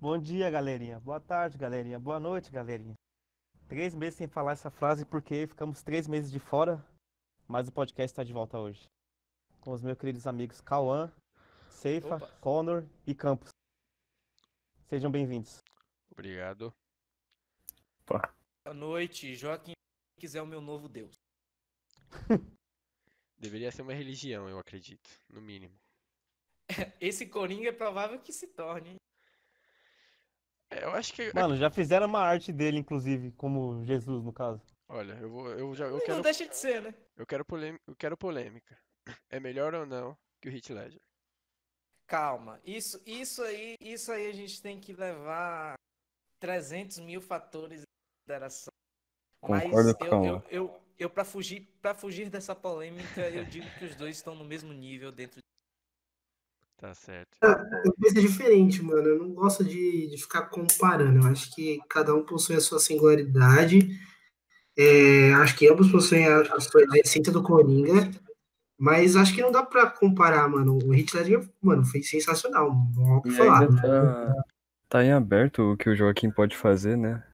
Bom dia, galerinha. Boa tarde, galerinha. Boa noite, galerinha. Três meses sem falar essa frase porque ficamos três meses de fora, mas o podcast está de volta hoje. Com os meus queridos amigos Cauã, Seifa, Opa. Connor e Campos. Sejam bem-vindos. Obrigado. Boa noite, Joaquim quiser o meu novo Deus. Deveria ser uma religião, eu acredito, no mínimo. Esse Coringa é provável que se torne. É, eu acho que. Mano, já fizeram uma arte dele, inclusive, como Jesus, no caso. Olha, eu vou. Eu já. Eu Não quero, deixa de ser, né? eu quero, polêmica, eu quero polêmica. É melhor ou não que o Heath Ledger? Calma. Isso, isso aí, isso aí a gente tem que levar 300 mil fatores em consideração. Mas Concordo com eu, eu, eu, eu para fugir, para fugir dessa polêmica, eu digo que os dois estão no mesmo nível dentro. Tá certo. Eu penso diferente, mano. Eu não gosto de, de ficar comparando. Eu acho que cada um possui a sua singularidade. É, acho que ambos possuem a, a sua a essência do Coringa. Mas acho que não dá pra comparar, mano. O Heath Ledger, mano, foi sensacional. Não há o que E falar. tá, tá em aberto o que o Joaquim pode fazer, né?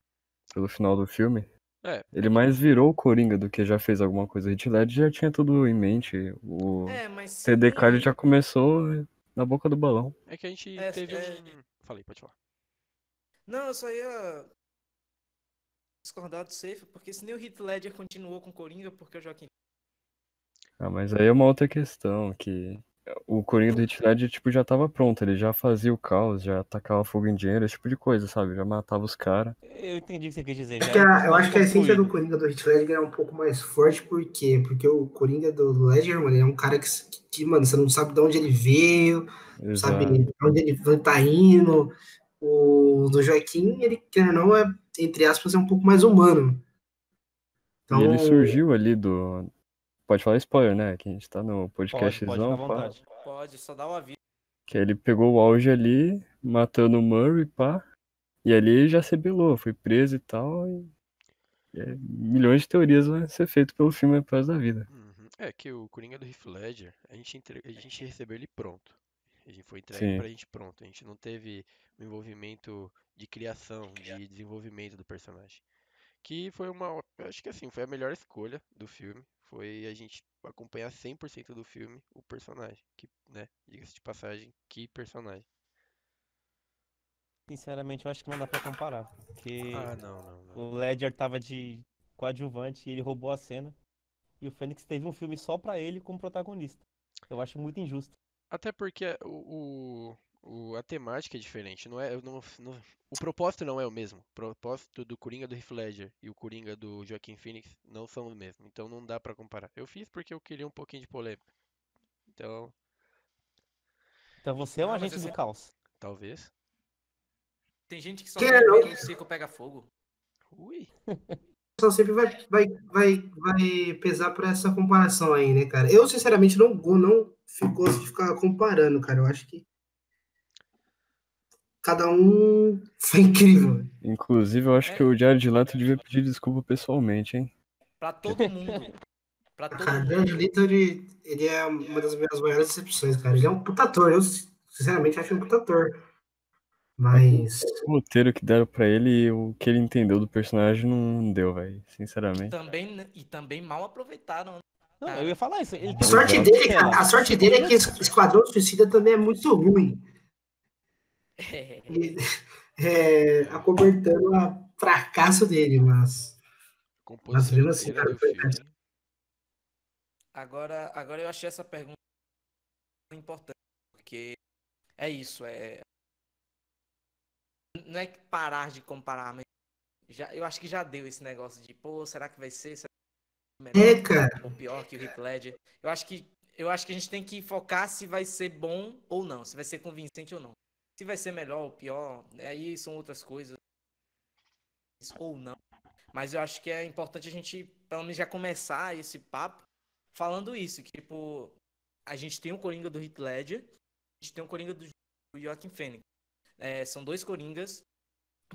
Pelo final do filme. É. Ele mais virou o Coringa do que já fez alguma coisa. O Heath Ledger já tinha tudo em mente. O É, mas se TDK ele já começou na boca do balão. É que a gente É, teve é. um. Falei, pode falar. Não, eu só ia discordar do Safe, porque se nem o Heath Ledger continuou com Coringa, porque o Joaquim. Ah, mas aí é uma outra questão, que o Coringa do Heath Ledger, tipo, já tava pronto. Ele já fazia o caos, já atacava fogo em dinheiro, esse tipo de coisa, sabe? Já matava os caras. Eu entendi o que você quis dizer. Acho já que é a- eu acho que a essência do. Coringa do Heath Ledger é um pouco mais forte, por quê? Porque o Coringa do Ledger, mano, ele é um cara que, que, mano, você não sabe de onde ele veio, sabe Exato. pra onde ele tá indo. O do Joaquim, ele, querendo ou não, é, entre aspas, é um pouco mais humano. Então, E ele surgiu ali do. Pode falar spoiler, né? Que a gente tá no Pode, podcastzão. pode, pá. vontade. Pode, só dá o aviso. Que ele pegou o auge ali, matando o Murray, pá. E ali ele já se rebelou, foi preso e tal. E... e é, milhões de teorias vai ser feito pelo filme depois da vida. Uhum. É que o Coringa do Heath Ledger, a gente, entre- a gente recebeu ele pronto. A gente foi entregue Sim. pra gente pronto. A gente não teve o envolvimento de criação, de desenvolvimento do personagem. Que foi uma. eu Acho que assim, foi a melhor escolha do filme. Foi a gente acompanhar 100% do filme o personagem. Que, né? Diga-se de passagem, que personagem. Sinceramente, eu acho que não dá pra comparar. Porque Ah, não, não, não. o Ledger tava de coadjuvante e ele roubou a cena. E o Fênix teve um filme só pra ele como protagonista. Eu acho muito injusto. Até porque o, o, o- a temática é diferente, não é, não, não- o propósito não é o mesmo. O propósito do Coringa do Heath Ledger e o Coringa do Joaquin Phoenix não são o mesmo, então não dá pra comparar. Eu fiz porque eu queria um pouquinho de polêmica. Então, Então você é um Ah, mas agente do caos. talvez. Tem gente que só Que quer não? ver o circo pega fogo. Ui. só sempre vai, vai, vai, vai pesar por essa comparação aí, né, cara? Eu, sinceramente, não, não fi- gosto de ficar comparando, cara. Eu acho que cada um foi incrível. Inclusive, eu acho É. que o Jared Leto devia pedir desculpa pessoalmente, hein? Pra todo mundo. Pra todo Cara, o mundo. Jared Leto, ele, ele é uma das minhas maiores decepções, cara. Ele é um puta ator. Eu, sinceramente, acho um puta ator. Mas... O roteiro que deram pra ele e o que ele entendeu do personagem não deu, velho. Sinceramente. Também, e também mal aproveitaram. Não, Cara. eu ia falar isso. Ele A sorte dele, cena. a, a sorte dele é que esse Esquadrão Suicida também é muito ruim. É, E, é, acobertando o fracasso dele, mas... Composição mesmo assim, cara, foi. Agora, agora eu achei essa pergunta importante, porque é isso, é não é que parar de comparar, mas já, eu acho que já deu esse negócio de, pô, será que vai ser será que vai ser É, melhor cara. ou pior que o Heath Ledger? Eu acho que eu acho que a gente tem que focar se vai ser bom ou não, se vai ser convincente ou não. Se vai ser melhor ou pior, aí são outras coisas ou não. Mas eu acho que é importante a gente, pelo menos, já começar esse papo falando isso, que, tipo, a gente tem o Coringa do Heath Ledger, a gente tem o Coringa do Joaquin Phoenix. É, são dois Coringas,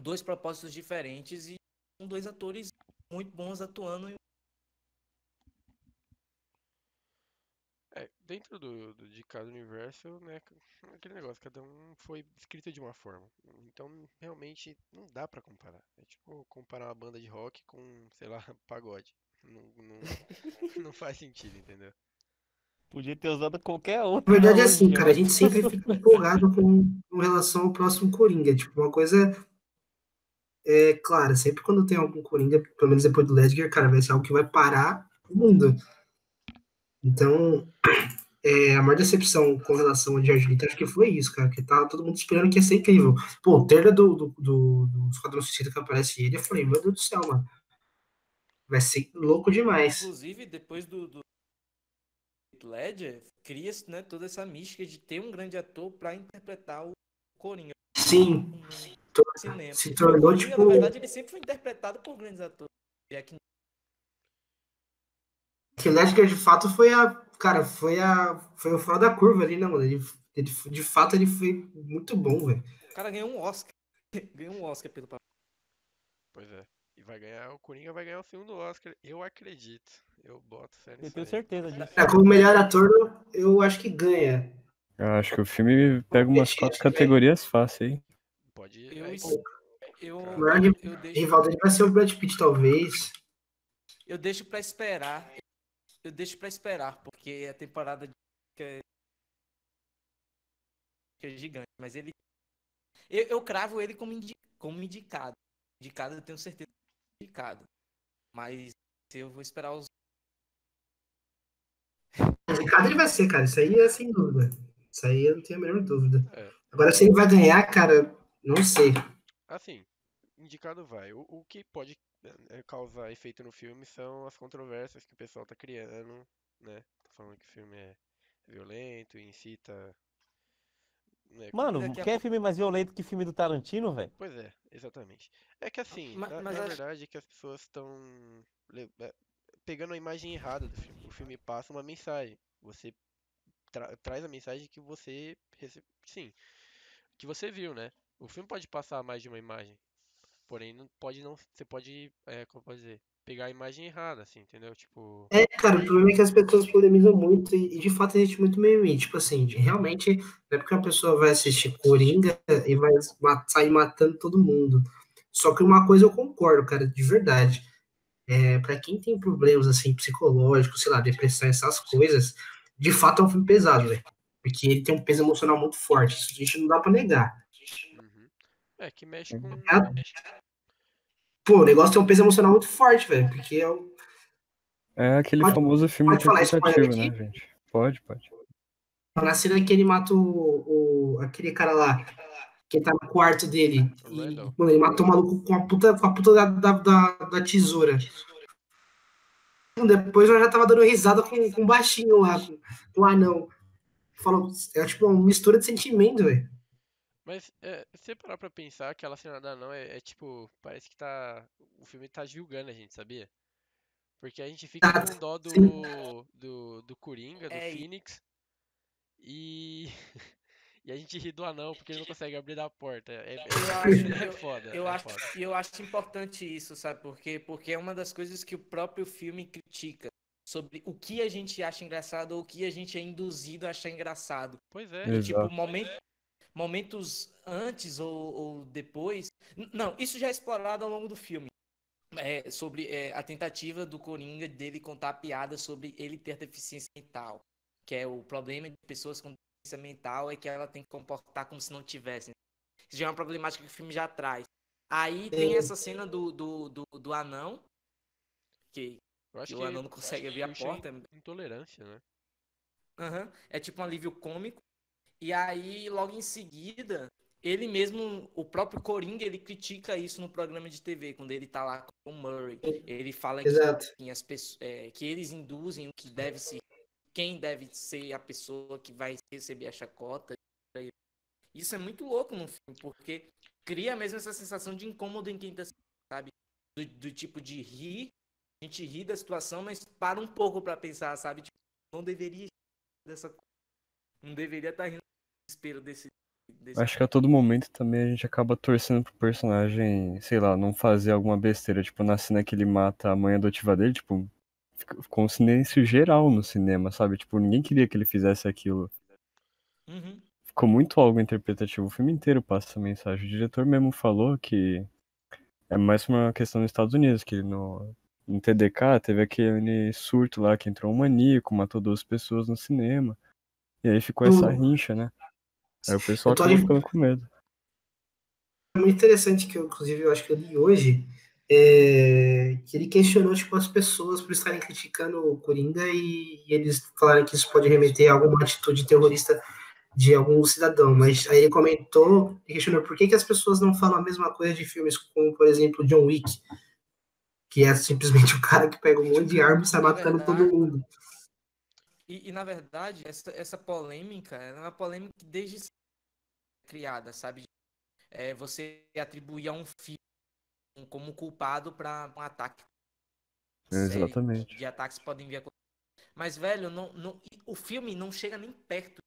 dois propósitos diferentes e são dois atores muito bons atuando em É, dentro do, do- de cada universo, né, aquele negócio, cada um foi escrito de uma forma. Então, realmente, não dá pra comparar. É tipo comparar uma banda de rock com, sei lá, pagode. Não, não, não faz sentido, entendeu? Podia ter usado qualquer Na outro. verdade é assim, cara, a gente sempre fica empolgado com, com relação ao próximo Coringa. Tipo, uma coisa é clara, sempre quando tem algum Coringa, pelo menos depois do Ledger, cara, vai ser algo que vai parar o mundo. Então, é, a maior decepção com relação Jared Leto, acho que foi isso, cara, que tava todo mundo esperando que ia ser incrível. Pô, o trailer do, do, do, do Esquadrão Suicida que aparece ele, eu falei, meu Deus do céu, mano. Vai ser louco demais. Inclusive, depois do, do Ledger, cria-se né, toda essa mística de ter um grande ator pra interpretar o Coringa Sim, cinema. se tornou, tipo- Na verdade, ele sempre foi interpretado por grandes atores. Jack que o Ledger de fato foi a. Cara, foi a. Foi o fora da curva ali, né, mano? Ele, ele, de fato, ele foi muito bom, velho. O cara ganhou um Oscar. ganhou um Oscar pelo papel. Pois é. E vai ganhar, o Coringa vai ganhar o segundo Oscar. Eu acredito. Eu boto fé Eu nisso tenho aí. certeza disso. É, como melhor ator, eu acho que ganha. Eu acho que o filme pega umas quatro categorias fáceis aí. Pode. Eu, aí- es- eu, O maior eu, deixo, rival dele vai ser o Brad Pitt, talvez. eu deixo pra esperar. Eu deixo pra esperar, porque a temporada de que é, que é gigante. Mas ele. Eu, eu cravo ele como, indi, como indicado. Indicado, eu tenho certeza que é indicado. Mas eu vou esperar os. Indicado ele vai ser, cara. Isso aí é sem dúvida. Isso aí eu não tenho a menor dúvida. É. Agora, se ele vai ganhar, cara, não sei. Assim, indicado vai. O, o que pode causar efeito no filme são as controvérsias que o pessoal tá criando, né? Falando que o filme é violento, incita. né, Mano, Daqui a quer filme mais violento que filme do Tarantino, velho? Pois é, exatamente. É que assim, Ma- na, mas na acho- verdade é que as pessoas estão pegando a imagem errada do filme. O filme passa uma mensagem. Você tra- traz a mensagem que você rece... sim, que você viu, né? O filme pode passar mais de uma imagem. Porém, não pode não, você pode, é, como eu posso dizer, pegar a imagem errada, assim, entendeu? Tipo, É, cara, o problema é que as pessoas polemizam muito e, de fato existe muito meme. Tipo assim, de- realmente, não é porque uma pessoa vai assistir Coringa e vai sair matando todo mundo. Só que uma coisa eu concordo, cara, de verdade. É, para quem tem problemas assim psicológicos, sei lá, depressão, essas coisas, de fato é um filme pesado, velho. Porque ele tem um peso emocional muito forte. Isso a gente não dá pra negar. uhum. É, que mexe com. É- Pô, o negócio tem um peso emocional muito forte, velho. Porque é o. É aquele Pode- famoso filme pode falar spoiler né, gente? Pode, pode. Na cena que ele mata o, o- aquele cara lá, que tá no quarto dele. O E, mano, ele matou o maluco com a puta, com a puta da, da, da, da tesoura. Depois eu já tava dando risada com, com o baixinho lá, com, com o anão. Falou, é tipo uma mistura de sentimento, velho. Mas é, se você parar pra pensar, aquela cena da não é, é tipo, parece que tá. O filme tá julgando a gente, sabia? Porque a gente fica Tá, com dó do, do, do Coringa, do É, e- Phoenix, e. E a gente ri do anão porque ele não consegue abrir da porta. É, é, acho- é eu- foda. Eu é acho, foda. e eu acho importante isso, sabe por quê? Porque é uma das coisas que o próprio filme critica sobre o que a gente acha engraçado ou o que a gente é induzido a achar engraçado. Pois é. Exato. Tipo, momen- momentos antes ou, ou depois. Não, isso já é explorado ao longo do filme. É, sobre é, a tentativa do Coringa dele contar piada sobre ele ter deficiência mental. Que é o problema de pessoas com deficiência mental é que ela tem que comportar como se não tivessem. Isso já é uma problemática que o filme já traz. Aí tem essa cena do, do, do, do anão, que, que o anão não consegue abrir a porta. Intolerância, né? Aham, É tipo um alívio cômico. E aí, logo em seguida, ele mesmo, o próprio Coringa, ele critica isso no programa de TV, quando ele tá lá com o Murray. Ele fala que, Exato. assim, as pessoas, é, que eles induzem o que deve ser, quem deve ser a pessoa que vai receber a chacota. Isso é muito louco no filme, porque cria mesmo essa sensação de incômodo em quem tá sabe? Do, do tipo de rir, a gente ri da situação, mas para um pouco pra pensar, sabe? Tipo, não deveria dessa. Não deveria estar rindo do desespero desse. desse Acho que a todo momento também a gente acaba torcendo pro personagem, sei lá, não fazer alguma besteira. Tipo, na cena que ele mata a mãe adotiva dele, tipo, ficou um silêncio geral no cinema, sabe? Tipo, ninguém queria que ele fizesse aquilo. Uhum. ficou muito algo interpretativo. O filme inteiro passa essa mensagem. O diretor mesmo falou que é mais uma questão dos Estados Unidos, que no, no TDK teve aquele surto lá que entrou um maníaco, matou duas pessoas no cinema. E aí ficou essa Hum. rincha, né? Aí o pessoal ali- ficando com medo. É muito interessante que eu, inclusive, eu acho que eu li hoje, é, que ele questionou tipo, as pessoas por estarem criticando o Coringa e, e eles falaram que isso pode remeter a alguma atitude terrorista de algum cidadão. Mas aí ele comentou e questionou por que, que as pessoas não falam a mesma coisa de filmes como, por exemplo, John Wick, que é simplesmente o cara que pega um monte de arma e sai matando todo mundo. E, e, na verdade, essa, essa polêmica é uma polêmica que desde é criada, sabe? É, você atribuir a um filme como culpado para um ataque. série Exatamente. De ataques que podem vir a Mas, velho, não, não, o filme não chega nem perto.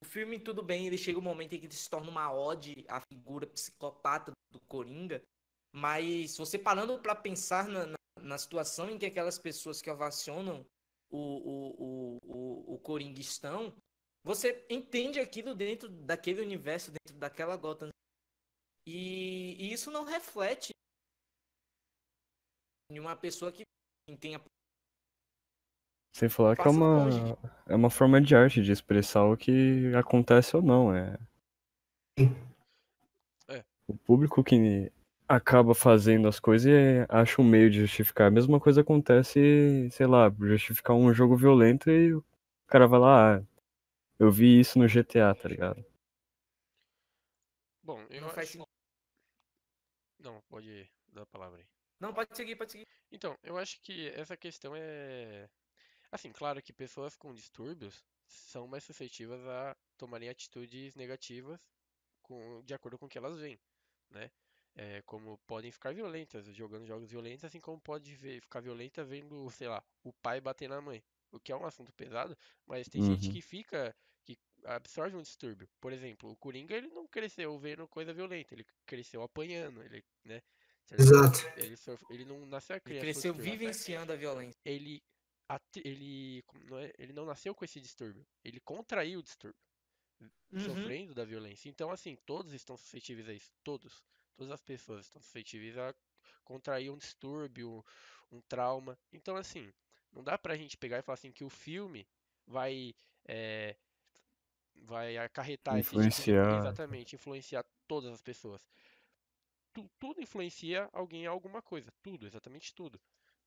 O filme, tudo bem, ele chega um momento em que ele se torna uma ode à figura psicopata do Coringa. Mas você parando para pensar na, na, na situação em que aquelas pessoas que ovacionam o, o, o, o, o Coringa estão, você entende aquilo dentro daquele universo, dentro daquela Gotham. E, e isso não reflete em uma pessoa que tenha. Sem falar que é uma, longe. é uma forma de arte de expressar o que acontece ou não. É. É. O público que acaba fazendo as coisas e acha um meio de justificar. A mesma coisa acontece, sei lá, justificar um jogo violento e o cara vai lá, ah, eu vi isso no GTA, tá ligado? Bom, eu Não faz acho... sentido. Não, pode dar a palavra aí. Não, pode seguir, pode seguir. Então, eu acho que essa questão é. Assim, claro que pessoas com distúrbios são mais suscetíveis a tomarem atitudes negativas com... de acordo com o que elas veem, né? É, como podem ficar violentas jogando jogos violentos, assim como pode ver, ficar violenta vendo, sei lá, o pai bater na mãe. O que é um assunto pesado, mas tem gente Uhum. que fica, que absorve um distúrbio. Por exemplo, o Coringa, ele não cresceu vendo coisa violenta, ele cresceu apanhando, ele, né? Exato. Ele, ele não nasceu a Ele criança cresceu com distúrbio vivenciando a violência. ele, ele, não é- ele não nasceu com esse distúrbio, ele contraiu o distúrbio, Uhum. sofrendo da violência. Então, assim, todos estão suscetíveis a isso, todos, todas as pessoas estão suscetíveis a contrair um distúrbio, um trauma. Então, assim, não dá pra gente pegar e falar assim que o filme vai, é, vai acarretar esse tipo Influenciar. exatamente, influenciar todas as pessoas. Tu- tudo influencia alguém a alguma coisa, tudo, exatamente tudo.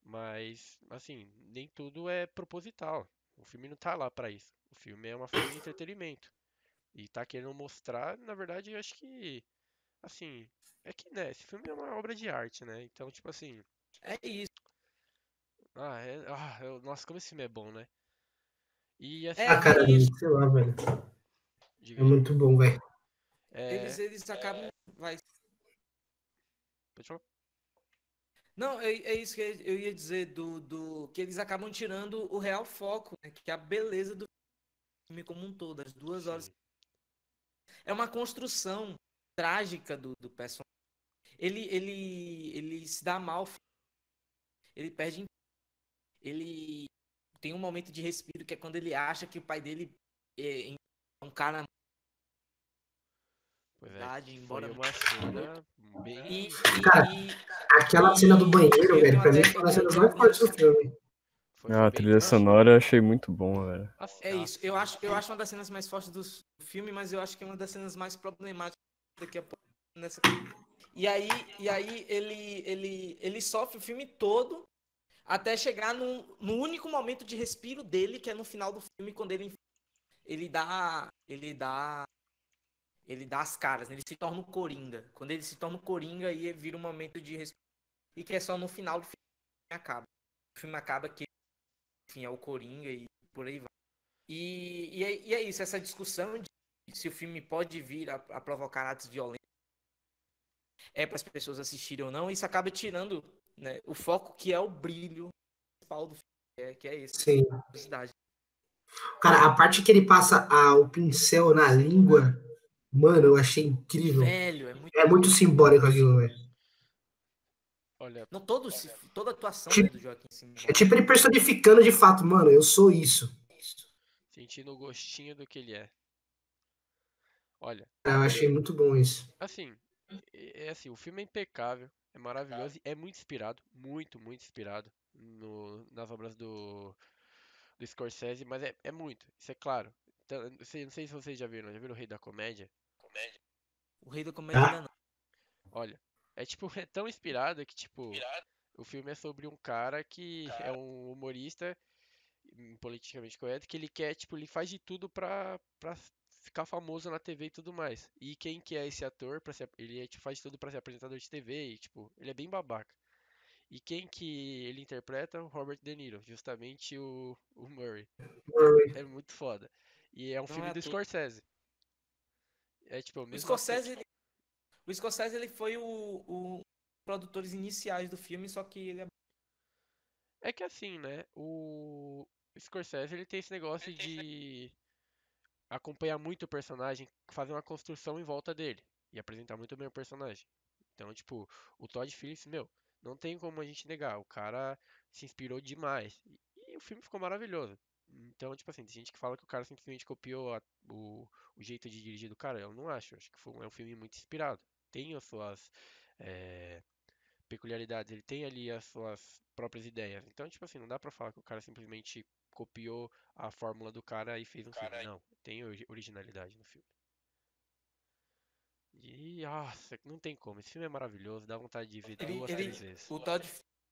Mas, assim, nem tudo é proposital. O filme não tá lá pra isso. O filme é uma forma de entretenimento. E tá querendo mostrar, na verdade, eu acho que, assim, é que, né, esse filme é uma obra de arte, né? Então, tipo assim, É isso. ah, é, ah, eu- nossa, como esse filme é bom, né? E assim, É, Ah, cara, isso. sei lá, velho. diga É aí, muito bom, velho. é, Eles, eles acabam. Vai. pode falar? Não, é, é isso que eu ia dizer do, do que eles acabam tirando o real foco, né, que é a beleza do filme como um todo, as duas horas. Sim. É uma construção trágica do, do personagem. Ele, ele, ele se dá mal, ele perde. Ele tem um momento de respiro que é quando ele acha que o pai dele é um cara Pois é, verdade, embora- uma cena bem... e, e- Cara, e- Aquela cena do banheiro, velho, pra mim foi uma das cenas mais fortes do filme. Ah, a trilha sonora eu achei muito bom, velho. É isso. Eu acho, eu acho uma das cenas mais fortes do filme, mas eu acho que é uma das cenas mais problemáticas daqui a pouco nessa. E aí, e aí ele, ele, ele sofre o filme todo até chegar no, no único momento de respiro dele, que é no final do filme, quando ele ele dá ele dá ele dá as caras, né? ele se torna o Coringa. Quando ele se torna o Coringa, aí vira um momento de respiro e que é só no final do filme que acaba. O filme acaba que enfim, é o Coringa e por aí vai. E, e, é, e é isso, essa discussão de se o filme pode vir a, a provocar atos violentos é para as pessoas assistirem ou não, isso acaba tirando né, o foco que é o brilho principal do filme, que é, que é esse, Sim. Cara, a parte que ele passa a- o pincel na língua, mano, eu achei incrível. Velho, é muito. É muito simbólico aquilo, velho. olha, Não, todo, toda a atuação Tipo- né, do Joaquim Simões. É tipo ele personificando de fato, mano, eu sou isso. sentindo o gostinho do que ele é. Olha, Eu achei muito bom isso. assim, é assim, o filme é impecável, é maravilhoso, e é muito inspirado, muito, muito inspirado no, nas obras do, do Scorsese, mas é, é muito, isso é claro. Então, não sei, não sei se vocês já viram, já viram o Rei da Comédia? O rei da comédia Ah. não. Olha, é tipo, é tão inspirado que, tipo, o filme é sobre um cara que é um humorista hum, politicamente correto, que ele quer, tipo, ele faz de tudo pra, pra ficar famoso na TV e tudo mais. E quem que é esse ator, pra ser, ele é, tipo, faz tudo pra ser apresentador de TV e, tipo, ele é bem babaca. E quem que ele interpreta? O Robert De Niro, justamente o, o Murray. É muito foda. E é um Não filme é do. Scorsese. É tipo, o O mesmo Scorsese, ele- o Scorsese ele foi o, o produtores iniciais do filme, só que ele é É que assim, né? O Scorsese ele tem esse negócio de acompanhar muito o personagem, fazer uma construção em volta dele e apresentar muito bem o personagem. Então, tipo, o Todd Phillips, meu, não tem como a gente negar. O cara se inspirou demais e, e o filme ficou maravilhoso. Então, tipo assim, tem gente que fala que o cara simplesmente copiou a- o, o jeito de dirigir do cara. Eu não acho. Acho que foi, é um filme muito inspirado. Tem as suas eh, peculiaridades, ele tem ali as suas próprias ideias. Então, tipo assim, não dá pra falar que o cara simplesmente copiou a fórmula do cara e fez um filme. Não, tem ori- originalidade no filme. E, nossa, não tem como. Esse filme é maravilhoso, dá vontade de ver Ele- duas, ele- três vezes. o Todd,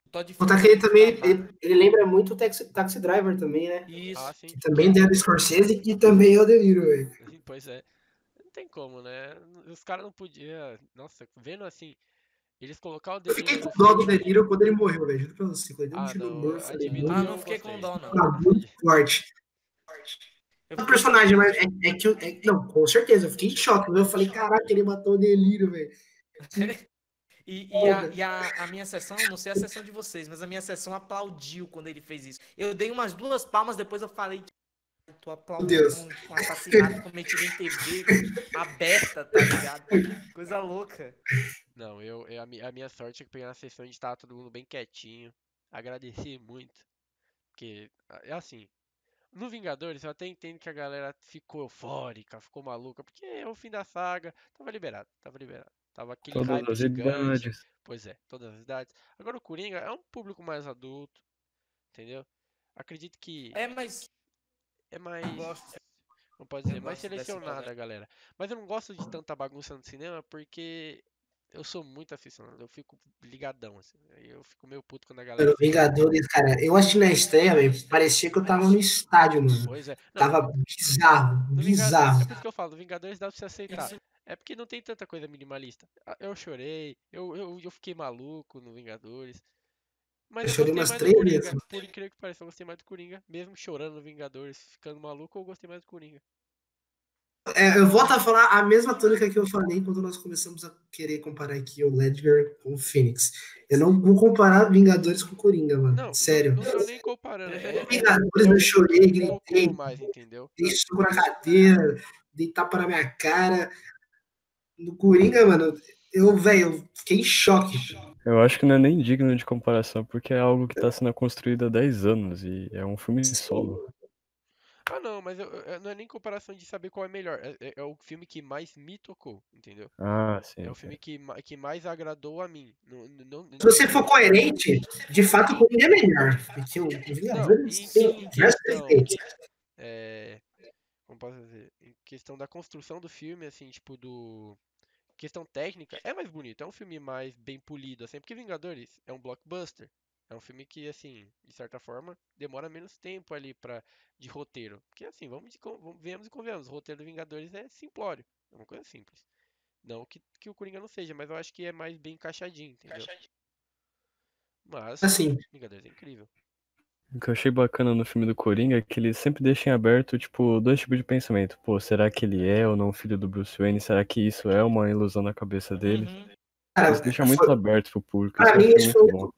o Todd ele também, trabalha- ele, ele lembra muito o Taxi, Taxi Driver também, né? Isso. Ah. Que também é do Scorsese e também é o De Niro, velho. Pois é. Não tem como, né? Os caras não podiam. Nossa, vendo assim, eles colocar o Eu fiquei com dó do. De Niro quando ele morreu, velho. Juro pra você. Quando ele deu um Ah, tiro no não, morro, eu falei, admito Ah, não fiquei com dó, não. tá muito forte. Eu O personagem, mas é, é que eu. é- não, com certeza, eu fiquei em choque. Eu falei, caraca, ele matou o Delírio, velho. E, e a, e a- a minha sessão, não sei a sessão de vocês, mas a minha sessão aplaudiu quando ele fez isso. Eu dei umas duas palmas, depois eu falei, Deus. um, um assassinato cometido em TV aberta, tá ligado? Coisa louca. Não, eu, eu- a, mi- a minha sorte é que peguei na sessão de estar todo mundo bem quietinho. Agradeci muito. Porque, ah, é assim. No Vingadores, eu até entendo que a galera ficou eufórica, ficou maluca, porque é o fim da saga. Tava liberado, tava liberado. Tava aquele Todas hype as gigante. idades. Pois é, todas as idades. Agora o Coringa é um público mais adulto, entendeu? Acredito que É, mas é mais. eu gosto. Não pode dizer, eu mais gosto dessa selecionada, galera. galera. Mas eu não gosto de tanta bagunça no cinema porque eu sou muito aficionado. Eu fico ligadão, assim. Aí eu fico meio puto quando a galera. Fica- Vingadores, cara, eu assisti na estreia, velho. Parecia que eu tava no estádio, mano. Pois é. Não, Tava bizarro, bizarro. é por isso que eu falo, Vingadores dá pra você aceitar. É porque não tem tanta coisa minimalista. Ah, Eu chorei, eu, eu, eu fiquei maluco no Vingadores. Mas Eu eu, chorei umas três Coringa. vezes. Por incrível que pareça, eu gostei mais do Coringa. Mesmo chorando no Vingadores, ficando maluco, eu gostei mais do Coringa. É, eu volto a falar a mesma tônica que eu falei quando nós começamos a querer comparar aqui o Ledger com o Phoenix. Eu não vou comparar Vingadores com Coringa, mano. Não, Sério. Não, tô nem comparando. É, Vingadores eu chorei, um gritei, mais, entendeu? dei soco na cadeira, dei tapa na minha cara. No Coringa, mano, eu, velho, eu fiquei em choque. Eu acho que não é nem digno de comparação, porque é algo que tá sendo construído há 10 anos e é um filme solo. Ah, não, mas eu- eu- não é nem comparação de saber qual é melhor. É, é- é o filme que mais me tocou, entendeu? Ah, sim. É o filme que, que mais agradou a mim. Não, não, não- Se você for coerente, de fato o é melhor. Porque o Vingadores em, tem é, como posso dizer, em questão da construção do filme, assim, tipo do questão técnica, é mais bonito, é um filme mais bem polido, assim, porque Vingadores é um blockbuster, é um filme que, assim, de certa forma, demora menos tempo ali para de roteiro, porque assim, vamos, de, vamos venhamos e convenhamos, o roteiro do Vingadores é simplório, é uma coisa simples. Não que, que o Coringa não seja, mas eu acho que é mais bem encaixadinho, entendeu? Mas Assim, Vingadores é incrível. O que eu achei bacana no filme do Coringa é que eles sempre deixam em aberto, tipo, dois tipos de pensamento. Pô, será que ele é ou não filho do Bruce Wayne? Será que isso é uma ilusão na cabeça dele? Uhum. cara, Eles deixam muito aberto pro público. Pra Isso eu mim, muito foi-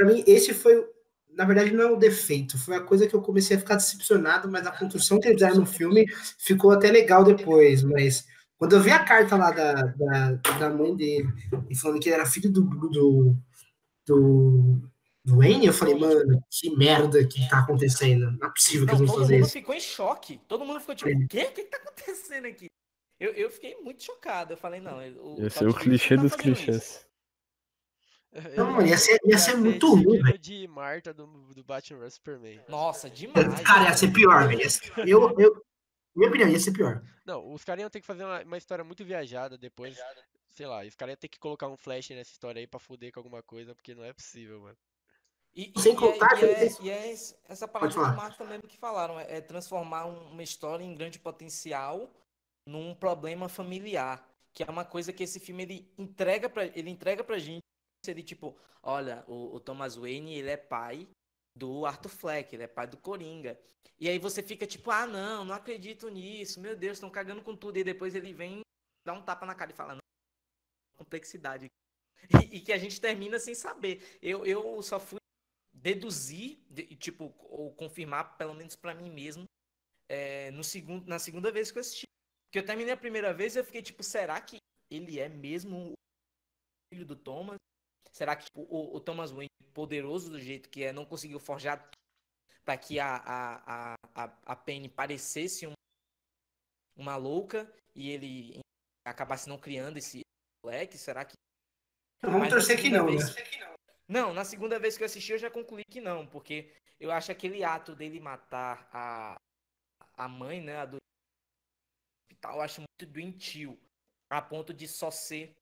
Pra mim, esse foi, na verdade, não é um defeito, foi a coisa que eu comecei a ficar decepcionado, mas a construção que eles fizeram no filme ficou até legal depois. Mas quando eu vi a carta lá da, da, da mãe dele, e falando que ele era filho do, do, do, do Wayne, eu falei, mano, que merda que tá acontecendo. Não é possível que Não, eles vão todo fazer mundo isso. ficou em choque. Todo mundo ficou tipo, o quê? O que que tá acontecendo aqui? Eu, eu fiquei muito chocado. Eu falei, não. O Ia ser o clichê tá dos fazendo isso. Não, mano, ia ser, ia ser muito ruim, velho. de Marta do, do Batman vs Superman. Nossa, demais. Cara, ia ser pior, velho. Eu, eu, minha opinião, ia ser pior. Não, os caras iam ter que fazer uma, uma história muito viajada depois. Sei lá, os caras iam ter que colocar um flash nessa história aí pra fuder com alguma coisa, porque não é possível, mano. E, Sem e contar é, que e é, eles- e é esse- essa palavra do Marco também que falaram, é, é transformar um- uma história em grande potencial num problema familiar, que é uma coisa que esse filme ele entrega pra, ele entrega pra gente, ele tipo, olha, o, o Thomas Wayne, ele é pai do Arthur Fleck, ele é pai do Coringa. E aí você fica tipo, ah, não, não acredito nisso, meu Deus, estão cagando com tudo. E depois ele vem, dá um tapa na cara e fala, não, complexidade. E, e que a gente termina sem saber. Eu, eu só fui deduzir, de- tipo, ou confirmar, pelo menos pra mim mesmo, é, no segundo, na segunda vez que eu assisti. Porque eu terminei a primeira vez e eu fiquei tipo, será que ele é mesmo o filho do Thomas? Será que tipo, o, o Thomas Wayne, poderoso do jeito que é, não conseguiu forjar para que a, a, a, a, Penny parecesse um- uma louca e ele acabasse não criando esse moleque? Será que. Vamos torcer que não, né? vez- Não, na segunda vez que eu assisti eu já concluí que não, porque eu acho aquele ato dele matar a, a mãe, né, a do hospital, eu acho muito doentio, a ponto de só ser,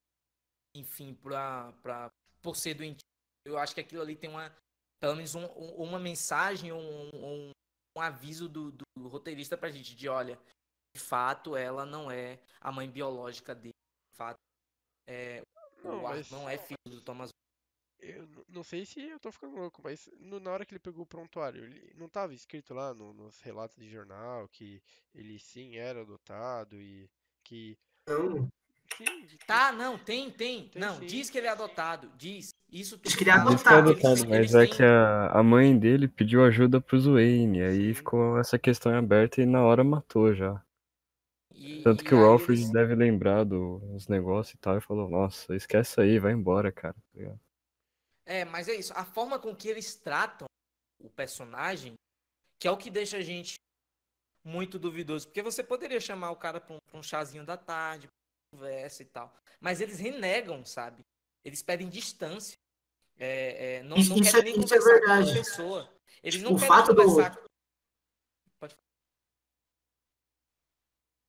enfim, pra, pra, por ser doentio. Eu acho que aquilo ali tem uma, pelo menos um- um- uma mensagem, um, um, um aviso do, do roteirista pra gente, de olha, de fato ela não é a mãe biológica dele, de fato, é, Não, o Arthur mas- não é filho do Thomas Eu não sei se eu tô ficando louco, mas no- na hora que ele pegou o prontuário, ele não tava escrito lá no- nos relatos de jornal que ele sim era adotado e que. Não. Que- Tá, não, tem, tem. Tem não, sim. diz que ele é adotado. Diz. Isso tem Diz que ele é falar. Diz que é adotado, Eles- adotado, eles mas é têm- que a, a mãe dele pediu ajuda pros Wayne, aí ficou essa questão aberta e na hora matou já. e- Tanto e que o Alfred eles- deve lembrar dos negócios e tal, e falou, nossa, esquece aí, vai embora, cara. tá? É, mas é isso. A forma com que eles tratam o personagem, que é o que deixa a gente muito duvidoso. Porque você poderia chamar o cara pra um, pra um chazinho da tarde, conversa e tal. Mas eles renegam, sabe? Eles pedem distância. É, é, não, Isso- não querem é- nem isso é conversar com a verdade. pessoa. Eles não O querem fato do- conversar. Pode falar.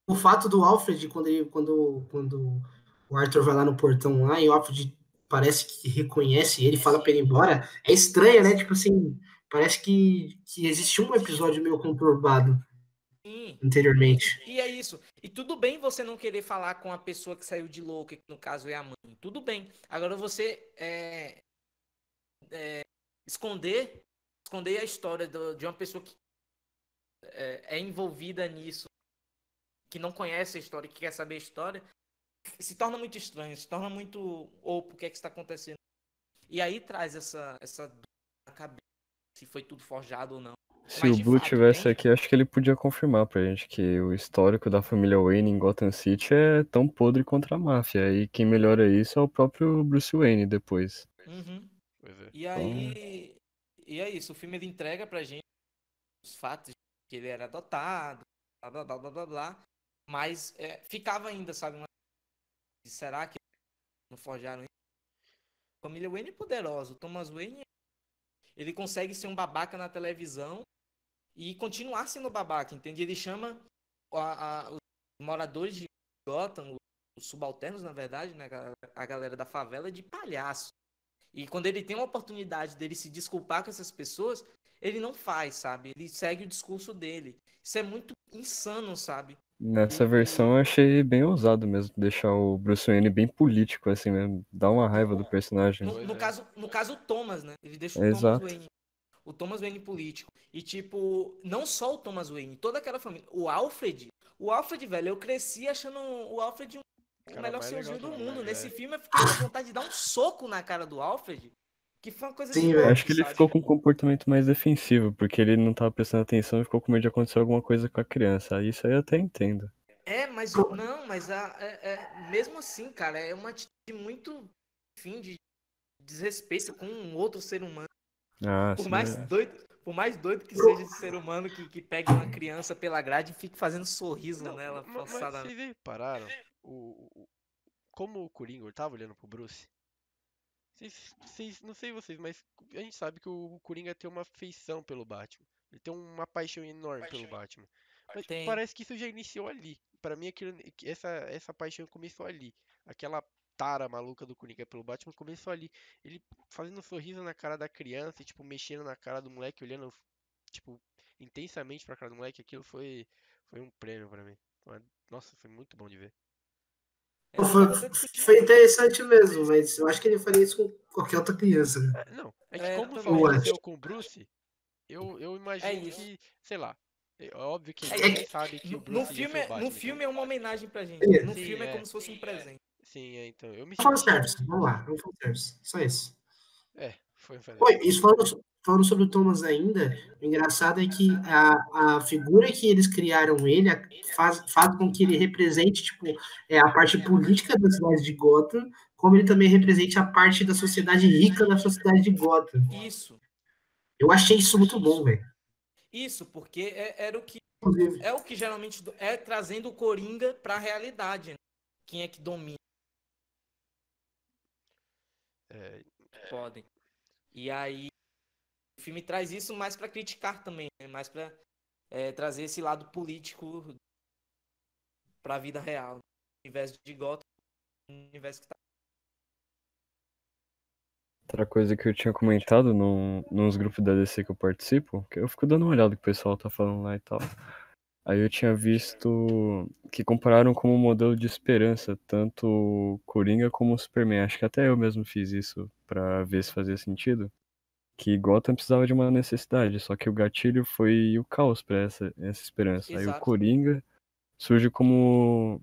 O fato do Alfred, quando, ele, quando, quando o Arthur vai lá no portão lá e o Alfred parece que reconhece ele e fala pra ele ir embora, é estranho, né? Tipo assim, parece que, que existe um episódio meio conturbado Sim. anteriormente. E é isso. E tudo bem você não querer falar com a pessoa que saiu de louca, que no caso é a mãe. Tudo bem. Agora você é, é, esconder, esconder a história do- de uma pessoa que é, é envolvida nisso, que não conhece a história, que quer saber a história, se torna muito estranho, se torna muito. Ou por que é que está acontecendo? E aí traz essa, essa dúvida na cabeça, se foi tudo forjado ou não. Se Mas, o Blue fato, tivesse aqui, acho que ele podia confirmar pra gente que o histórico da família Wayne em Gotham City é tão podre contra a máfia. E quem melhora isso é o próprio Bruce Wayne depois. Uhum. Pois é. E aí, e é isso, o filme ele entrega pra gente os fatos de que ele era adotado, blá blá blá blá blá, blá mas é, ficava ainda, sabe, uma... será que não forjaram isso? Família Wayne é poderosa, o Thomas Wayne, ele consegue ser um babaca na televisão e continuar sendo babaca, entende? Ele chama a- a- os moradores de Gotham, os subalternos, na verdade, né, a- galera da favela, de palhaço. E quando ele tem uma oportunidade dele se desculpar com essas pessoas, ele não faz, sabe? Ele segue o discurso dele. Isso é muito insano, sabe? Nessa E- versão eu achei bem ousado mesmo, deixar o Bruce Wayne bem político, assim mesmo. Dá uma raiva do personagem. No, no é. caso, no caso, o Thomas, né? Ele deixa o Exato. Thomas Wayne. O Thomas Wayne político. E, tipo, não só o Thomas Wayne, toda aquela família. O Alfred. O Alfred, velho, eu cresci achando o Alfred um, o Cara melhor mais senhorzinho do do mundo. mundo, Nesse é. filme eu fiquei com vontade de dar um soco na cara do Alfred. Que foi uma coisa Sim, velho. louco, Acho que ele sabe? ficou com um comportamento mais defensivo, porque ele não tava prestando atenção e ficou com medo de acontecer alguma coisa com a criança. Isso aí eu até entendo. É, mas o- não, mas a, é, é- mesmo assim, cara, é uma atitude muito, enfim, de desrespeito com um outro ser humano. Ah, Por sim, mais é. doido, Por mais doido que seja esse ser humano que, que pegue uma criança pela grade e fique fazendo sorriso Não, nela, ma- mas vocês repararam o, o- como o Coringa tava olhando pro Bruce? Vocês, vocês- não sei vocês, mas a gente sabe que o Coringa tem uma feição pelo Batman. Ele tem uma paixão enorme pelo Batman. Mas Tem. parece que isso já iniciou ali. Pra mim, aquilo, que essa, essa paixão começou ali. Aquela tara maluca do Coringa pelo Batman começou ali. Ele fazendo um sorriso na cara da criança e, tipo, mexendo na cara do moleque, olhando, tipo, intensamente pra cara do moleque. Aquilo foi, foi um prêmio pra mim. Nossa, foi muito bom de ver. É, Foi, foi interessante mesmo, mas eu acho que ele faria isso com qualquer outra criança. né? É, não, é que É, como também aconteceu com o Bruce, eu, eu imagino isso. que, sei lá, é óbvio que É sabe que No, o no Bruce já filme, foi o é- Batman, no então- filme é uma homenagem pra gente. né? No Sim, filme é é. como se fosse um presente. Sim, é, então, eu me vamos lá, vamos service. Só isso. É, foi um Oi, isso falando, falando sobre o Thomas ainda, o engraçado é que a, a figura que eles criaram ele a- faz, faz com que ele represente tipo, é, a parte política da cidade de Gotham, como ele também represente a parte da sociedade rica da sociedade de Gotham. Isso, Eu achei isso muito bom, velho. isso, porque é- era o que é o que geralmente é trazendo o Coringa pra realidade. né? Quem é que domina? É, Podem. E aí o filme traz isso mais pra criticar também, né? mais pra é, trazer esse lado político pra vida real. No universo de Gotham, no universo que tá Outra coisa que eu tinha comentado num, nos grupos da DC que eu participo, que eu fico dando uma olhada no que o pessoal tá falando lá e tal. Aí eu tinha visto que compararam como modelo de esperança tanto Coringa como o Superman. Acho que até eu mesmo fiz isso pra ver se fazia sentido. Que Gotham precisava de uma necessidade, só que o gatilho foi o caos pra essa, essa esperança. Aí o Exato. Coringa surge como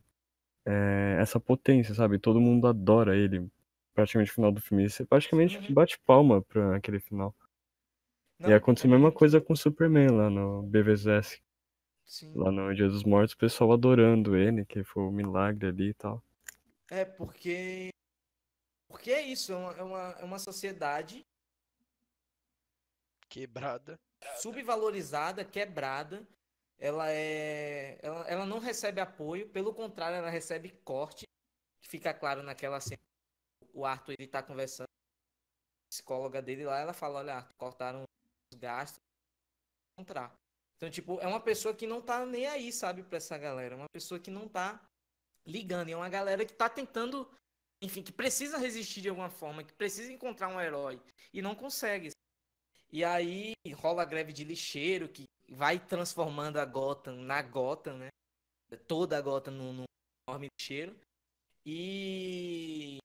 é, essa potência, sabe? Todo mundo adora ele praticamente no final do filme. Você praticamente Uhum. bate palma pra aquele final. Não, e aconteceu a mesma coisa com o Superman lá no BVS, Sim. lá no Dia dos Mortos, o pessoal adorando ele, que foi um milagre ali e tal. É, porque. Porque é isso, é uma, é uma, é uma sociedade quebrada. subvalorizada, quebrada. Ela é. Ela, ela não recebe apoio, pelo contrário, ela recebe corte. Fica claro naquela cena. O Arthur ele tá conversando com a psicóloga dele lá, ela fala, olha, Arthur, cortaram os gastos. Encontrar. Então, tipo, é uma pessoa que não tá nem aí, sabe, pra essa galera. É uma pessoa que não tá ligando. É uma galera que tá tentando, enfim, que precisa resistir de alguma forma, que precisa encontrar um herói e não consegue. E aí rola a greve de lixeiro, que vai transformando a Gotham na Gotham, né? Toda a Gotham num enorme lixeiro. E,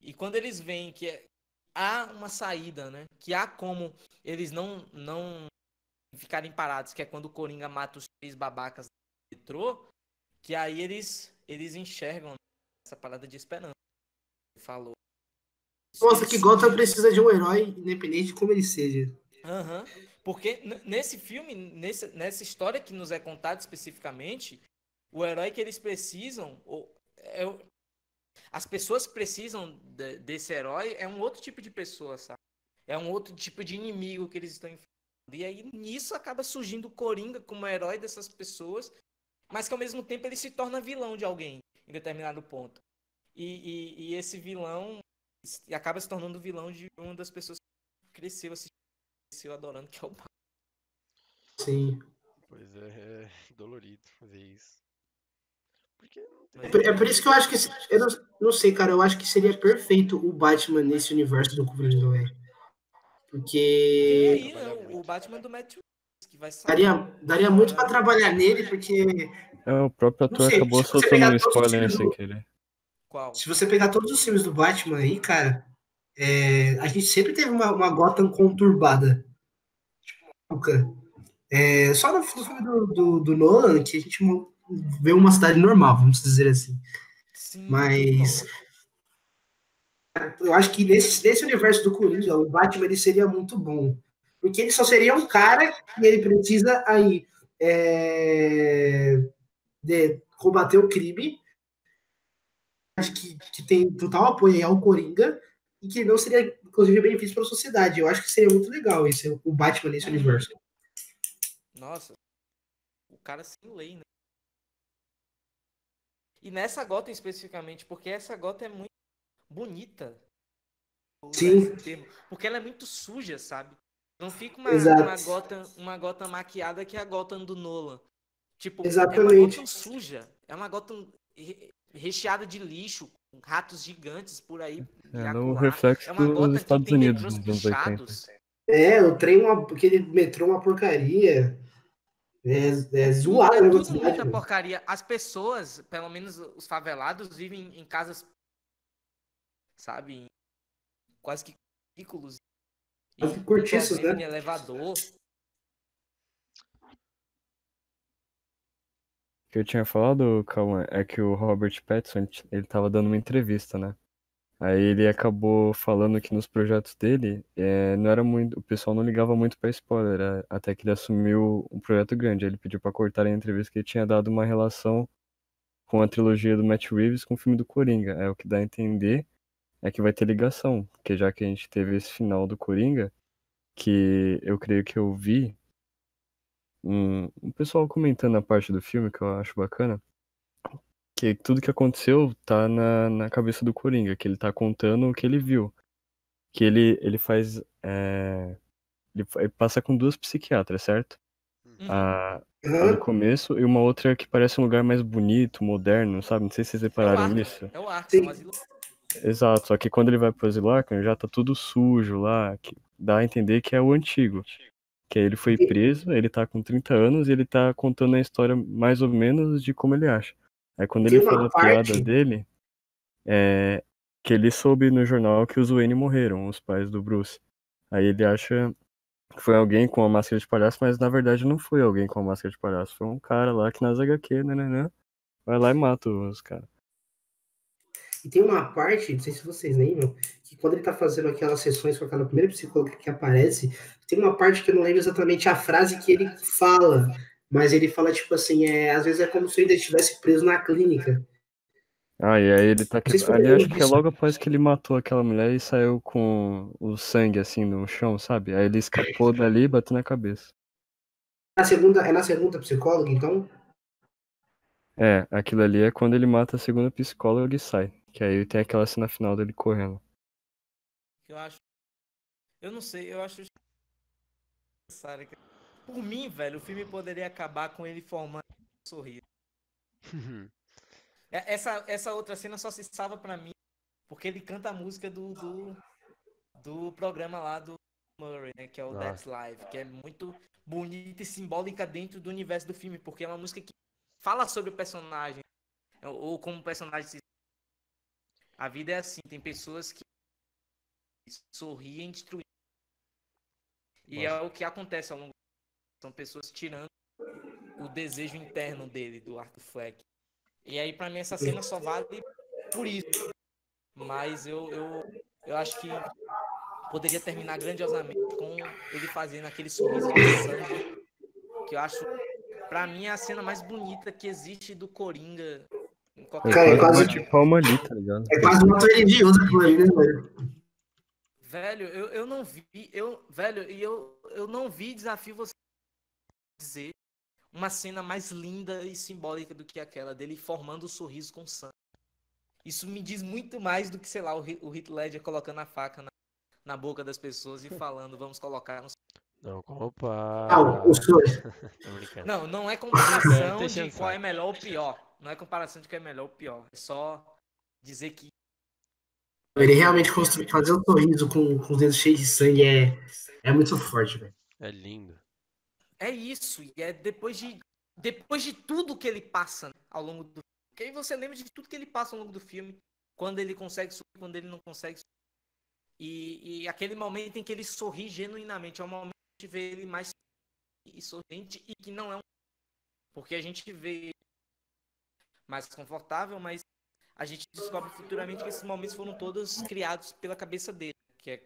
e quando eles veem que é- há uma saída, né? Que há como eles não, não ficarem parados, que é quando o Coringa mata os três babacas do metrô, que aí eles, eles enxergam essa parada de esperança. Falou. mostra Eles que Gotham precisa de um herói, independente de como ele seja. Aham. Porque nesse filme, nesse, nessa história que nos é contada especificamente, o herói que eles precisam, ou, é as pessoas que precisam de- desse herói é um outro tipo de pessoa, sabe? É um outro tipo de inimigo que eles estão enfrentando. E aí nisso acaba surgindo o Coringa como herói dessas pessoas, mas que ao mesmo tempo ele se torna vilão de alguém em determinado ponto. E, e- e esse vilão acaba se tornando vilão de uma das pessoas que cresceu assistindo cresceu adorando, que é o Batman. Sim. Pois é, é dolorido fazer isso. É tem. é por isso que eu acho que. Eu não, não sei, cara. Eu acho que seria perfeito o Batman nesse universo do Coringa, velho. E Porque aí, né, o- o Batman do Matt Reeves, que vai sair. daria, daria muito pra trabalhar nele, porque É, o próprio Não ator sei, acabou soltando um spoiler sem querer. Qual? se você pegar todos os filmes do Batman aí, cara, é, a gente sempre teve uma, uma Gotham conturbada. Tipo, nunca. É, só no, filme do, do, do Nolan que a gente vê uma cidade normal, vamos dizer assim. Sim, Mas eu acho que nesse, nesse universo do Coringa, o Batman ele seria muito bom. Porque ele só seria um cara que ele precisa aí é, de combater o crime. Acho que, que tem total apoio ao Coringa. e que não seria, inclusive, benefício para a sociedade. Eu acho que seria muito legal isso, o Batman nesse universo. Nossa, o cara sem lei, né? E nessa gota especificamente, porque essa gota é muito bonita. Sim. termo, porque ela é muito suja, sabe? Não fica uma, Exato. uma gota, uma gota maquiada que é a gota do Nolan. Tipo, é Exatamente. uma gota suja. É uma gota re- recheada de lixo, com ratos gigantes por aí. É no reflexo É uma dos gota Estados que tem Unidos metrôs nos anos 80. pichados. É, o trem, uma, aquele metrô, uma porcaria. É, é zoado é tudo muita porcaria. As pessoas, pelo menos os favelados, vivem em casas, sabe, em- quase que ridículos. Quase que cortiços, vivem né? em elevador. O que eu tinha falado, Cauã, é que o Robert Pattinson, ele tava dando uma entrevista, né? Aí ele acabou falando que nos projetos dele, eh, não era muito, o pessoal não ligava muito pra spoiler, eh, até que ele assumiu um projeto grande. Ele pediu pra cortar a entrevista que ele tinha dado uma relação com a trilogia do Matt Reeves com o filme do Coringa. É o que dá a entender é que vai ter ligação, porque já que a gente teve esse final do Coringa, que eu creio que eu vi um, um pessoal comentando a parte do filme que eu acho bacana, que tudo que aconteceu tá na, na cabeça do Coringa, que ele tá contando o que ele viu. Que ele, ele faz. é, ele, ele passa com duas psiquiatras, certo? Uhum. A, a do Aham. começo e uma outra que parece um lugar mais bonito, moderno, sabe? Não sei se vocês É o repararam Arkham, nisso. É o Arkham, Sim. Exato, só que quando ele vai pro Asilo Arkham, já tá tudo sujo lá, que dá a entender que é o antigo. Que aí ele foi preso, ele tá com 30 anos e ele tá contando a história mais ou menos de como ele acha. Aí quando ele fala a parte- piada dele, é que ele soube no jornal que os Wayne morreram, os pais do Bruce. Aí ele acha que foi alguém com a máscara de palhaço, mas na verdade não foi alguém com a máscara de palhaço, foi um cara lá que nas HQ, né, né, né, vai lá e mata os caras. E tem uma parte, não sei se vocês lembram, que quando ele tá fazendo aquelas sessões com aquela primeira psicóloga que aparece, tem uma parte que eu não lembro exatamente a frase que ele fala, mas ele fala tipo assim, é, às vezes é como se ele estivesse preso na clínica. Ah, e aí ele tá se que... Ali acho que é logo após que ele matou aquela mulher e saiu com o sangue assim no chão, sabe? Aí ele escapou dali e bateu na cabeça. Na segunda, é na segunda psicóloga, então? É, aquilo ali é quando ele mata a segunda psicóloga e sai. Que aí tem aquela cena final dele correndo. Eu acho. Eu não sei, eu acho. Por mim, velho, o filme poderia acabar com ele formando um sorriso. É- Essa, essa outra cena só se salva pra mim porque ele canta a música do, do, do programa lá do Murray, né? Que é o Nossa. That's Live, que é muito bonita e simbólica dentro do universo do filme, porque é uma música que fala sobre o personagem, ou como o personagem se. A vida é assim, tem pessoas que sorriem destruindo. E é o que acontece ao longo. São pessoas tirando o desejo interno dele, do Arthur Fleck. E aí, pra mim, essa cena só vale por isso. Mas eu, eu, eu acho que poderia terminar grandiosamente com ele fazendo aquele sorriso. Que eu acho, pra mim, é a cena mais bonita que existe do Coringa. Qualquer Cara, é quase- palma ali, tá ligado? É quase uma religiosa aquilo ali, né, velho? Velho, eu, eu não vi, eu, velho, e eu, eu não vi desafio você dizer uma cena mais linda e simbólica do que aquela dele formando o sorriso com sangue. Isso me diz muito mais do que, sei lá, o, o Heath Ledger colocando a faca na, na boca das pessoas e falando, vamos colocar. Não, compara. Ah, o senhor. Tô brincando. Não, não é comparação de qual é melhor ou pior. Não é comparação de qual é melhor ou pior. É só dizer que Ele realmente construir, fazer um sorriso com, com os dedos cheios de sangue é, é muito forte, velho. É lindo. É isso, e é depois de depois de tudo que ele passa né, ao longo do porque aí você lembra de tudo que ele passa ao longo do filme, quando ele consegue sorrir, quando ele não consegue sorrir. E, e aquele momento em que ele sorri genuinamente, é o momento de ver ele mais e sorridente e que não é um porque a gente vê mais confortável, mas a gente descobre futuramente que esses momentos foram todos criados pela cabeça dele, que é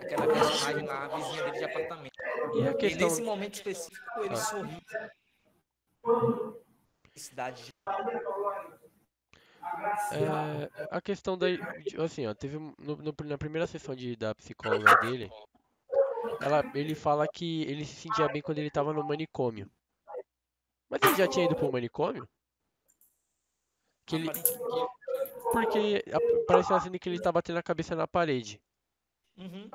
aquela personagem lá, a vizinha dele de apartamento. E a E questão. nesse momento específico ele Ah. sorri. Felicidade. É, a questão da. Assim, ó, teve no, no- na primeira sessão de, da psicóloga dele, ela, ele fala que ele se sentia bem quando ele tava no manicômio. Mas ele já tinha ido pro manicômio? Que ele, porque a- parece uma cena que ele tá batendo a cabeça na parede. Uhum.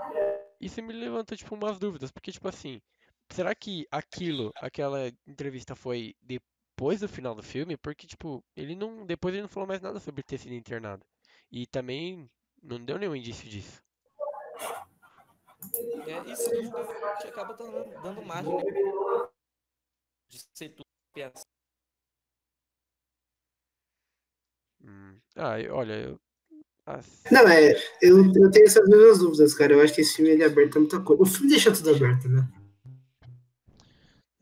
Isso me levanta, tipo, umas dúvidas, porque, tipo assim, será que aquilo, aquela entrevista foi depois do final do filme? Porque, tipo, ele não, depois ele não falou mais nada sobre ter sido internado. E também não deu nenhum indício disso. É, isso tudo te acaba dando, dando margem né? de ser tudo piada. Hum. Ah, olha, eu... ah, Não, é, eu, eu tenho essas mesmas dúvidas, cara. Eu acho que esse filme ele aberta muita coisa. O filme deixa tudo aberto, né?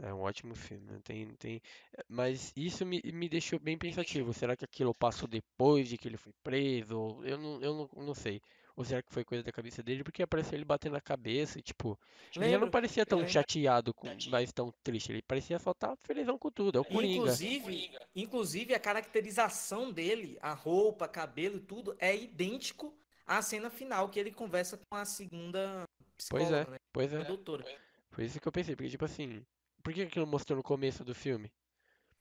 é um ótimo filme, né? Tem, tem... Mas isso me, me deixou bem pensativo. Será que aquilo passou depois de que ele foi preso? Eu não, eu não, não sei. Ou será que foi coisa da cabeça dele? Porque apareceu ele batendo a cabeça e, tipo, ele já não Lembro, parecia tão lembro. chateado, com, mas tão triste. Ele parecia só estar felizão com tudo. É o Coringa. Inclusive, inclusive, a caracterização dele, a roupa, cabelo e tudo, é idêntico à cena final que ele conversa com a segunda Pois é, psicóloga, né? pois A é. doutora. Foi isso que eu pensei. Porque, tipo assim, por que aquilo mostrou no começo do filme?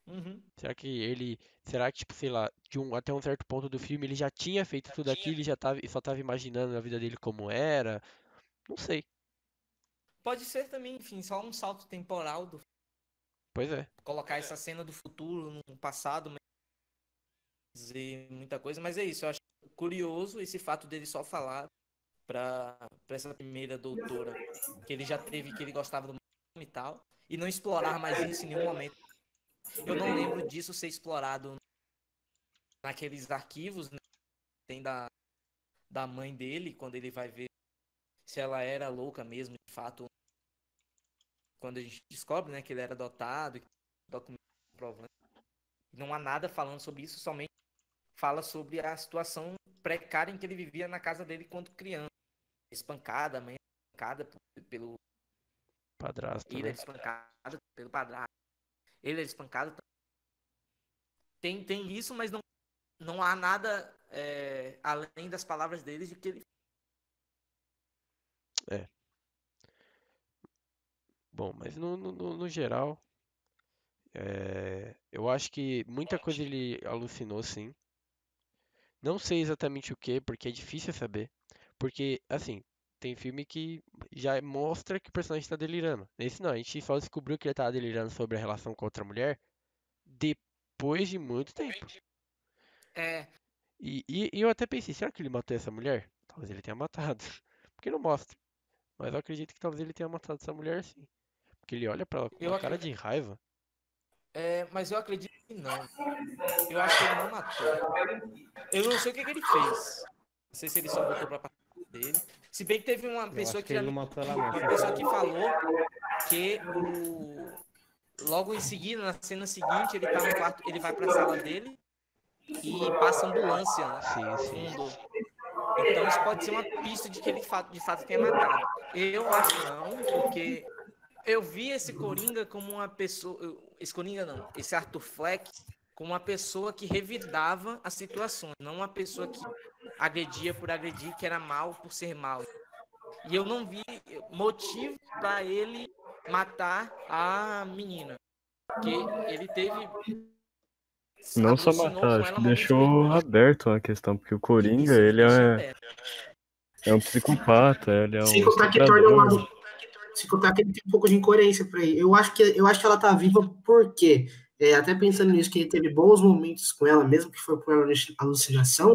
Uhum. Será que ele. Será que, tipo, sei lá, de um, até um certo ponto do filme ele já tinha feito tudo aquilo e já tava, só tava imaginando a vida dele como era? Não sei. Pode ser também, enfim, só um salto temporal do Pois é. colocar essa cena do futuro no passado, mas dizer muita coisa, mas é isso, eu acho curioso esse fato dele só falar pra, pra essa primeira doutora que ele já teve, que ele gostava do e tal, e não explorar mais isso em nenhum momento. Eu não lembro disso ser explorado naqueles arquivos, né, tem da, da mãe dele, quando ele vai ver se ela era louca mesmo, de fato, quando a gente descobre, né, que ele era adotado, que documento. Não há nada falando sobre isso, somente fala sobre a situação precária em que ele vivia na casa dele quando criança. Espancada, a mãe espancada pelo Padrasto, ele né? era espancado pelo padrasto. Ele era espancado. Tem, tem isso, mas não, não há nada é, além das palavras dele de que ele Bom, mas no, no- no geral, é, eu acho que muita coisa ele alucinou, sim. Não sei exatamente o que, porque é difícil saber. Porque, assim, tem filme que já mostra que o personagem está delirando. Nesse não, a gente só descobriu que ele estava delirando sobre a relação com outra mulher depois de muito tempo. é, E, e, e eu até pensei, será que ele matou essa mulher? Talvez ele tenha matado. Porque não mostra. Mas eu acredito que talvez ele tenha matado essa mulher sim. Porque ele olha pra ela com Eu uma cara de raiva. é, mas eu acredito que não. Eu acho que ele não matou. Eu não sei o que, que ele fez. Não sei se ele só voltou pra parte dele. Se bem que teve uma pessoa que, que não. uma pessoa que falou que o logo em seguida, na cena seguinte, ele tá no quarto, ele vai pra sala dele e passa ambulância, né? Sim, sim. fundo. Então isso pode ser uma pista de que ele de fato, de fato tenha matado. Eu acho que não, porque eu vi esse Coringa como uma pessoa. Esse Coringa não, esse Arthur Fleck como uma pessoa que revidava as situações, não uma pessoa que agredia por agredir, que era mal por ser mal. E eu não vi motivo para ele matar a menina. Porque ele teve. Não só matar, com acho que deixou bem- aberto a questão, porque o Coringa, Isso ele é, é um psicopata, ele é um Sem contar que torna um estuprador. lado. Sem contar que ele tem um pouco de incoerência pra ele. Eu acho que, eu acho que ela tá viva porque, é, até pensando nisso, que ele teve bons momentos com ela, mesmo que foi por alucinação,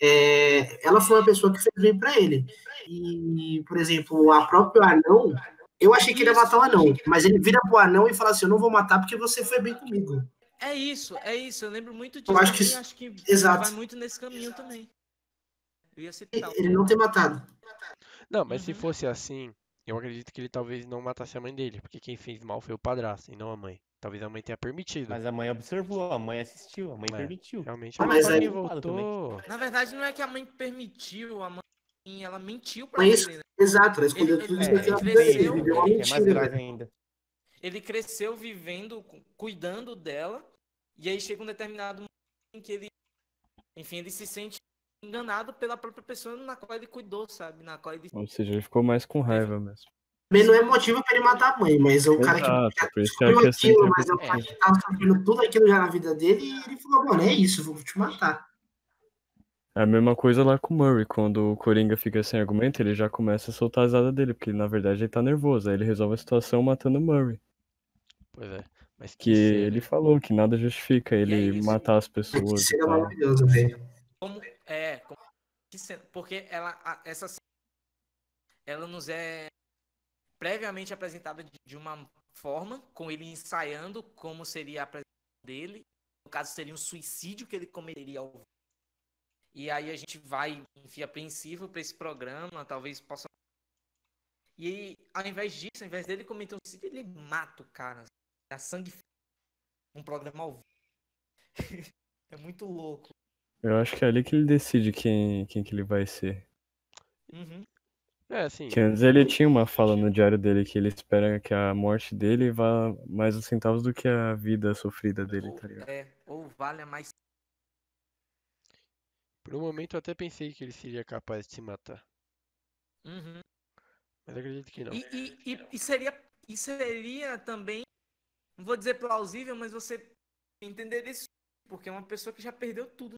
é, ela foi uma pessoa que fez bem pra ele. E, por exemplo, a própria anão, eu achei que ele ia matar o anão, mas ele vira pro anão e fala assim: Eu não vou matar porque você foi bem comigo. É isso, é isso. Eu lembro muito disso. Eu acho que também, acho que exato. vai muito nesse caminho também. Eu ia citar. Ele não ter matado. Não, mas se Uhum. fosse assim, eu acredito que ele talvez não matasse a mãe dele, porque quem fez mal foi o padrasto e não a mãe. Talvez a mãe tenha permitido. Mas a mãe observou, a mãe assistiu, a mãe É. permitiu. Realmente, Ah, a mas mãe aí- voltou. Na verdade, não é que a mãe permitiu, a mãe ela mentiu pra Mas isso- ele. né? Exato, ela escondeu Ele- tudo ele- isso aqui ele cresceu. Ele que é mais grave ainda. Ele cresceu vivendo, cu- cuidando dela, e aí chega um determinado momento em que ele enfim, ele se sente enganado pela própria pessoa na qual ele cuidou, sabe? Na qual ele Ou seja, ele ficou mais com raiva mesmo. Também não é motivo pra ele matar a mãe, mas é o cara que Exato, isso que é a descobriu questão aquilo, mas é o cara que tava sofrendo tudo aquilo já na vida dele e ele falou, mano, é isso, eu vou te matar. É a mesma coisa lá com o Murray, quando o Coringa fica sem argumento, ele já começa a soltar as asas dele, porque na verdade ele tá nervoso, aí ele resolve a situação matando o Murray. Pois é. Mas Que cena, ele falou que nada justifica ele é isso. matar as Que pessoas cena tal. maravilhosa, velho. como é, como, que cena- porque ela a- essa cena, ela nos é previamente apresentada de, uma forma com ele ensaiando como seria a apresentação dele, no caso seria um suicídio que ele cometeria ao vivo. E aí a gente vai, enfim, apreensivo para esse programa, talvez possa E aí, ao invés disso, ao invés dele cometer um suicídio, ele mata o cara, dá sangue um programa ao vivo. é muito louco. Eu acho que é ali que ele decide quem, quem que ele vai ser. Uhum. É, assim, Que antes ele tinha uma fala no diário dele que ele espera que a morte dele vá mais os centavos do que a vida sofrida dele, tá ligado? É, ou vale mais. por um momento eu até pensei que ele seria capaz de se matar. Uhum. Mas acredito que não. E, e, e, e seria, e seria também, não vou dizer plausível, mas você entender isso, porque é uma pessoa que já perdeu tudo.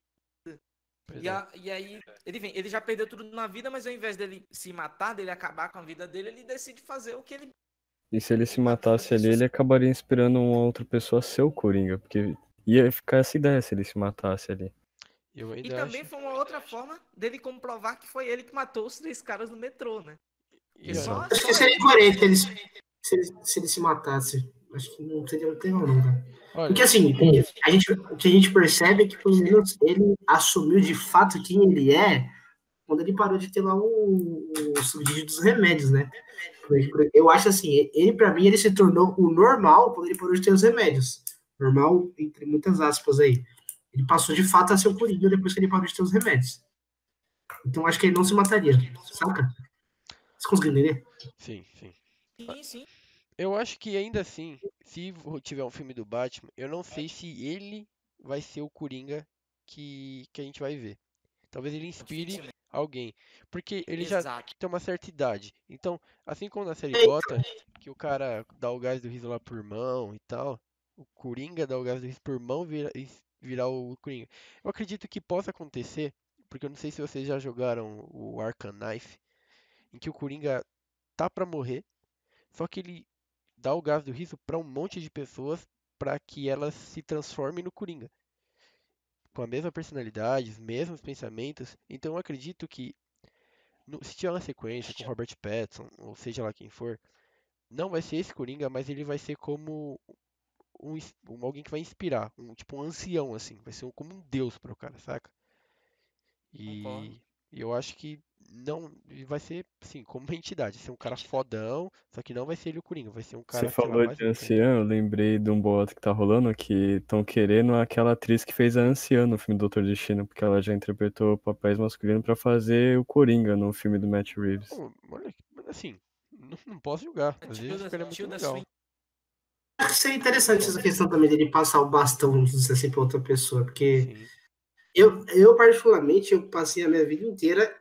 E, é. a- e aí, ele vem, ele já perdeu tudo na vida, mas ao invés dele se matar, dele acabar com a vida dele, ele decide fazer o que ele. E se ele se matasse ali, ele acabaria inspirando uma outra pessoa a ser o Coringa, porque ia ficar essa ideia se ele se matasse ali. Eu E também acho. foi uma outra forma dele comprovar que foi ele que matou os três caras no metrô, né? e só, olha, Acho que só seria incoerente ele, se, se ele, se ele se matasse. Acho que não seria muito legal, não, cara. olha, Porque assim, a gente, o que a gente percebe é que pelo menos ele assumiu de fato quem ele é quando ele parou de ter lá o, o subsídio dos remédios, né? Eu acho assim, ele pra mim ele se tornou o normal quando ele parou de ter os remédios. Normal, entre muitas aspas aí. Ele passou de fato a ser o Coringa depois que ele parou de ter os remédios. Então acho que ele não se mataria, saca? Você conseguiu entender? sim, sim. sim, sim. Eu acho que ainda assim, se vo- tiver um filme do Batman, eu não sei se ele vai ser o Coringa que, que a gente vai ver. Talvez ele inspire alguém. Porque ele já Exato. tem uma certa idade. Então, assim como na série. Gotham, que o cara dá o gás do riso lá por mão e tal, o Coringa dá o gás do riso por mão vira, e virar o Coringa. Eu acredito que possa acontecer, porque eu não sei se vocês já jogaram o Arkham Knife, em que o Coringa tá pra morrer, só que ele dá o gás do riso pra um monte de pessoas pra que elas se transformem no Coringa. Com a mesma personalidade, os mesmos pensamentos. Então eu acredito que no- se tiver uma sequência com Robert Pattinson, ou seja lá quem for, não vai ser esse Coringa, mas ele vai ser como um, um- alguém que vai inspirar, um tipo um ancião assim, vai ser um- como um deus para o cara, saca? E, e eu acho que não vai ser assim, como uma entidade, ser um cara fodão, só que não vai ser ele o Coringa, vai ser um cara, Você falou de anciã, eu lembrei de um boato que tá rolando que estão querendo aquela atriz que fez a anciã no filme Doutor Destino, porque ela já interpretou papéis masculinos pra fazer o Coringa no filme do Matt Reeves. Pô, olha, mas assim, não, não posso julgar, às vezes Tilda- ficaria muito legal. Swinton. Acho que seria interessante essa questão também dele passar o bastão, vamos dizer assim, pra outra pessoa, porque Sim. eu, eu particularmente, eu passei a minha vida inteira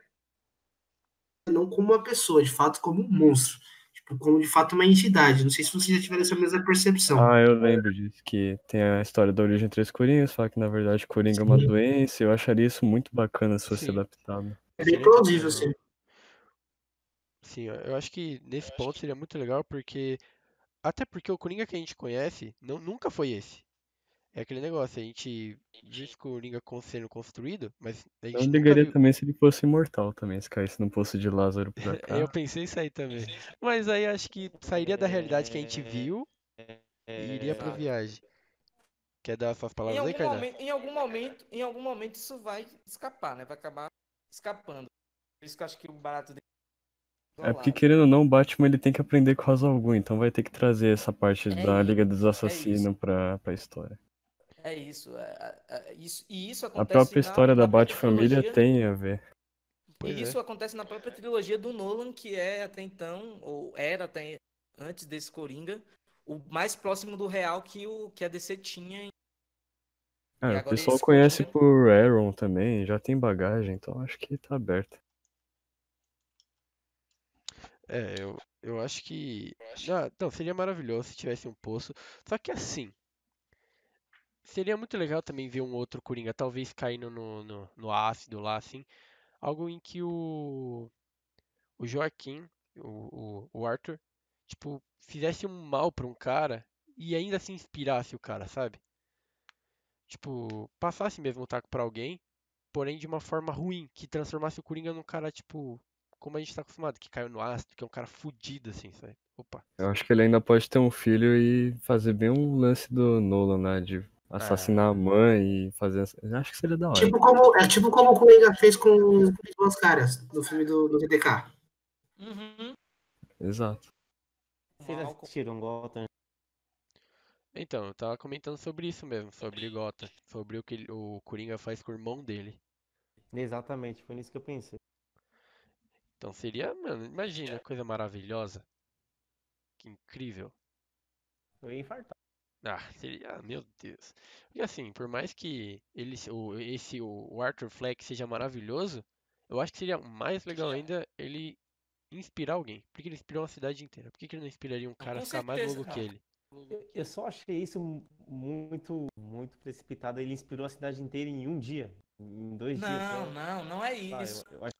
não como uma pessoa, de fato como um monstro, tipo, como de fato uma entidade. Não sei se vocês já tiveram essa mesma percepção. Ah, eu lembro disso, que tem a história da origem Três Coringas, fala que na verdade Coringa é uma Sim. doença, eu acharia isso muito bacana se fosse Sim. adaptado. é bem plausível, assim. Sim, eu eu acho que nesse ponto seria muito legal porque até porque o Coringa que a gente conhece não, nunca foi esse. É aquele negócio, a gente diz que o Coringa sendo construído, mas a Eu gente nunca ligaria viu. também se ele fosse imortal também, se caísse no poço de Lázaro pra cá. Eu pensei isso aí também. Mas aí acho que sairia da realidade que a gente viu e iria pra Exato. viagem. Quer dar suas Em palavras aí, algum, Kainan? momento, em algum momento, em algum momento isso vai escapar, né? Vai acabar escapando. Por isso que eu acho que o barato dele É porque querendo ou não, o Batman ele tem que aprender com Ra's al Ghul, então vai ter que trazer essa parte É da isso, Liga dos é Assassinos isso. pra, pra história. É isso, é, é, é isso. E isso A acontece própria na- história na da própria Bat-família trilogia- tem a ver. Pois E é. isso acontece na própria trilogia do Nolan, que é até então, ou era até antes desse Coringa, o mais próximo do real que, o, que a DC tinha. em- É, o agora pessoal conhece Coringa- por Aaron também, já tem bagagem, então acho que tá aberto. É, eu, eu acho que. Ah, não, seria maravilhoso se tivesse um poço. Só que assim. Seria muito legal também ver um outro Coringa, talvez caindo no, no, no ácido lá, assim. Algo em que o. O Joaquim, o, o, o Arthur, tipo, fizesse um mal pra um cara e ainda se inspirasse o cara, sabe? Tipo, passasse mesmo o taco pra alguém, porém de uma forma ruim, que transformasse o Coringa num cara, tipo, como a gente tá acostumado, que caiu no ácido, que é um cara fudido, assim, sabe? Opa. Eu acho que ele ainda pode ter um filho e fazer bem um lance do Nolan, né? De assassinar a mãe e fazer. acho que seria da hora. Tipo como, é tipo como o Coringa fez com os duas caras no filme do, do TDK. Uhum. Exato. Vocês assistiram Gotham? Então, eu tava comentando sobre isso mesmo, sobre Gotham, sobre o que o Coringa faz com o irmão dele. Exatamente, foi nisso que eu pensei. Então seria, mano, imagina, coisa maravilhosa. Que incrível. Eu ia infartar. Ah, seria, meu Deus. E assim, por mais que ele, o, esse, o Arthur Fleck seja maravilhoso, eu acho que seria mais legal ainda ele inspirar alguém. Porque ele inspirou uma cidade inteira. Por que que ele não inspiraria um cara a ficar mais louco que ele? Eu, eu só achei isso mu- muito, muito precipitado. Ele inspirou a cidade inteira em um dia. Em dois dias só. Não, não, não é Ah, eu- isso. eu acho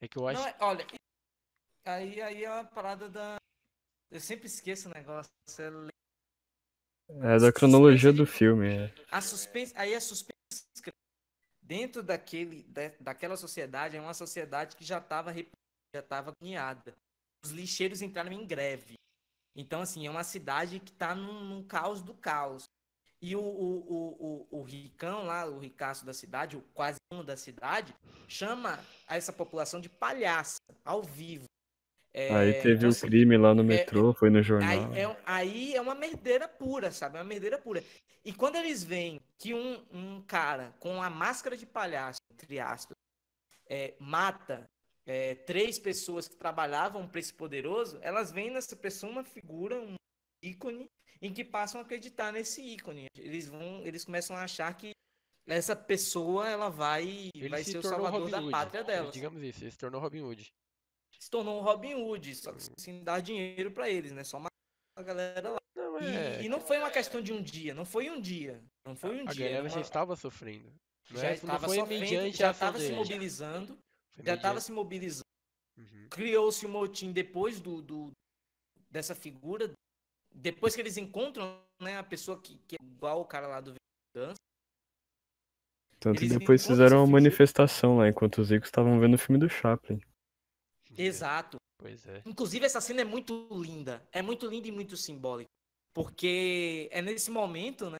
É que eu acho Não é, olha, aí, aí é a parada da. Eu sempre esqueço o negócio. é É da cronologia do filme. É. A suspense, aí a suspense dentro daquele, da, daquela sociedade é uma sociedade que já estava já estava agoniada. Os lixeiros entraram em greve. Então assim é uma cidade que está num, num caos do caos. E o, o, o, o, o ricão lá, o ricaço da cidade, o quase dono da cidade, chama essa população de palhaça ao vivo. É, Aí teve então, o assim, crime lá no metrô, foi no jornal. Aí é, aí é uma merdeira pura, sabe? É uma merdeira pura. E quando eles veem que um, um cara com a máscara de palhaço, entre aspas, é, mata é, três pessoas que trabalhavam para esse poderoso, elas veem nessa pessoa uma figura, um ícone, em que passam a acreditar nesse ícone. Eles vão, eles começam a achar que essa pessoa ela vai, ele vai se ser o salvador Robin da Hood. pátria delas. Digamos isso, ele se tornou Robin Hood. Se tornou um Robin Hood, só que sem dar dinheiro para eles, né? Só matar a galera lá. Não, E, é. e não foi uma questão de um dia, não foi um dia. Não foi um a dia. galera era já uma- estava sofrendo. Não, já é, estava foi sofrendo, mediante já a ação estava se mobilizando, Foi já estava se mobilizando. Uhum. Criou-se o motim depois do, do- dessa figura, depois que eles encontram né, a pessoa que, que é igual o cara lá do Vingança. Tanto que eles depois fizeram uma manifestação lá, enquanto os ricos estavam vendo o filme do Chaplin. Exato. Pois é. Inclusive, essa cena é muito linda. É muito linda e muito simbólica. Porque é nesse momento, né?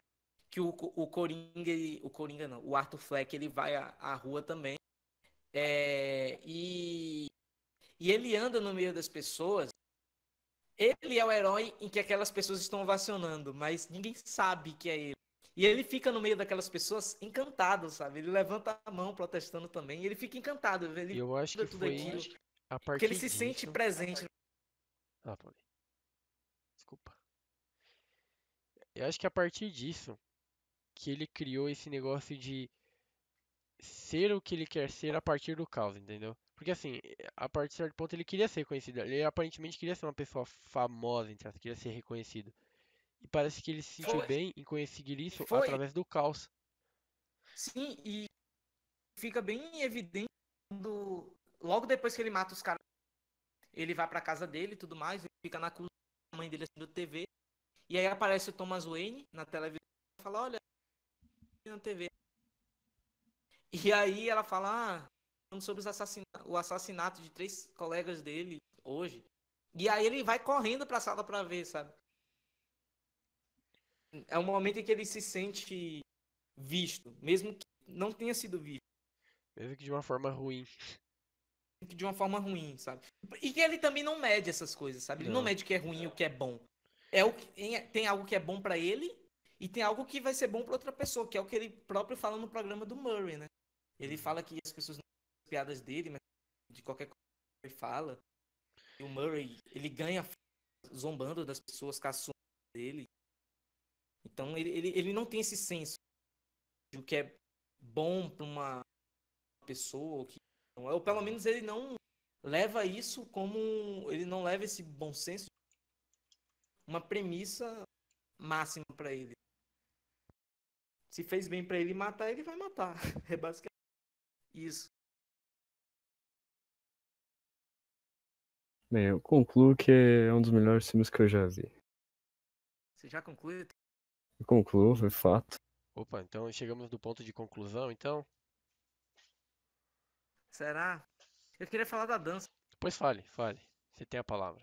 Que o, o Coringa, ele- o Coringa não, o Arthur Fleck, ele vai à, à rua também. É, e, e ele anda no meio das pessoas. Ele é o herói em que aquelas pessoas estão ovacionando, mas ninguém sabe que é ele. E ele fica no meio daquelas pessoas encantado, sabe? Ele levanta a mão protestando também. E ele fica encantado. Ele eu acho que tudo foi aquilo. A partir ele se sente presente. Ah, falei. Desculpa. Eu acho que a partir disso que ele criou esse negócio de ser o que ele quer ser a partir do caos, entendeu? Porque assim, a partir de certo ponto ele queria ser conhecido. Ele aparentemente queria ser uma pessoa famosa, entre aspas, queria ser reconhecido. E parece que ele se sentiu Foi. bem em conseguir isso Foi. através do caos. Sim, e fica bem evidente quando, logo depois que ele mata os caras, ele vai pra casa dele e tudo mais, ele fica na cozinha, a mãe dele assistindo TV, e aí aparece o Thomas Wayne na televisão e fala, olha, na TV. E aí ela fala, ah, falando sobre o assassinato de três colegas dele hoje. E aí ele vai correndo pra sala pra ver, sabe? É um momento em que ele se sente visto, mesmo que não tenha sido visto, Mesmo que de uma forma ruim. De uma forma ruim, sabe? E que ele também não mede essas coisas, sabe? Ele não Não. mede o que é ruim e o que é bom. É o que, tem- algo que é bom pra ele e tem algo que vai ser bom pra outra pessoa, que é o que ele próprio fala no programa do Murray, né? Ele fala que as pessoas não das piadas dele, mas de qualquer coisa que ele fala. E o Murray, ele ganha zombando das pessoas, caçando dele. Então ele, ele, ele não tem esse senso. o que é bom para uma pessoa, que não é, ou pelo menos ele não leva isso como ele não leva esse bom senso uma premissa máxima para ele. Se fez bem para ele matar, ele vai matar. É basicamente isso. Bem, eu concluo que é um dos melhores filmes que eu já vi. Você já concluiu? Eu concluo, é fato. Opa, então chegamos no ponto de conclusão, então? Será? Eu queria falar da dança. Pois fale, fale. Você tem a palavra.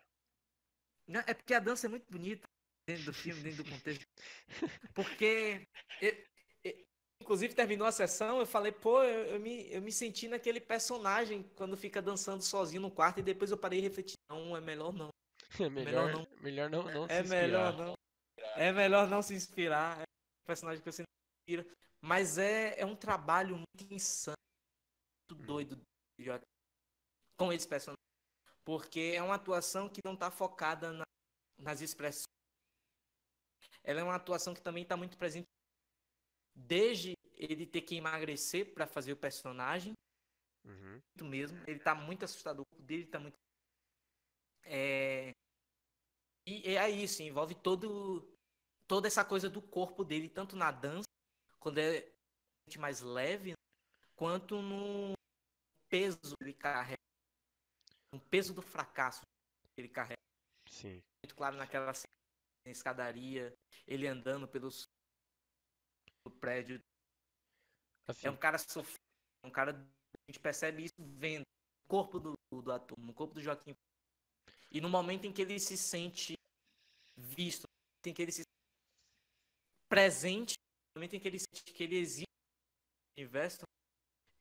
Não, É porque a dança é muito bonita dentro do filme, dentro do contexto. Porque, eu- eu- inclusive, terminou a sessão, eu falei, pô, eu, eu me, eu me senti naquele personagem quando fica dançando sozinho no quarto, e depois eu parei e refleti, não, é melhor não. É melhor, não. melhor não, não É se melhor não. É melhor não se inspirar. É um personagem que você não se inspira. Mas é, é um trabalho muito insano, doido do Joaquim com esse personagem. Porque é uma atuação que não está focada na- nas expressões. Ela é uma atuação que também está muito presente desde ele ter que emagrecer para fazer o personagem Uhum. muito mesmo. Ele tá muito assustador. O dele tá muito. É... E é isso, envolve todo, toda essa coisa do corpo dele, tanto na dança, quando é mais leve, quanto no peso que ele carrega. No peso do fracasso que ele carrega. Sim. Muito claro naquela escadaria, ele andando pelos do prédio. Assim, É um cara sofrido, é um cara. A gente percebe isso vendo no corpo do, do ator, no corpo do Joaquim. E no momento em que ele se sente visto, no momento em que ele se sente presente, no momento em que ele sente que ele existe no universo,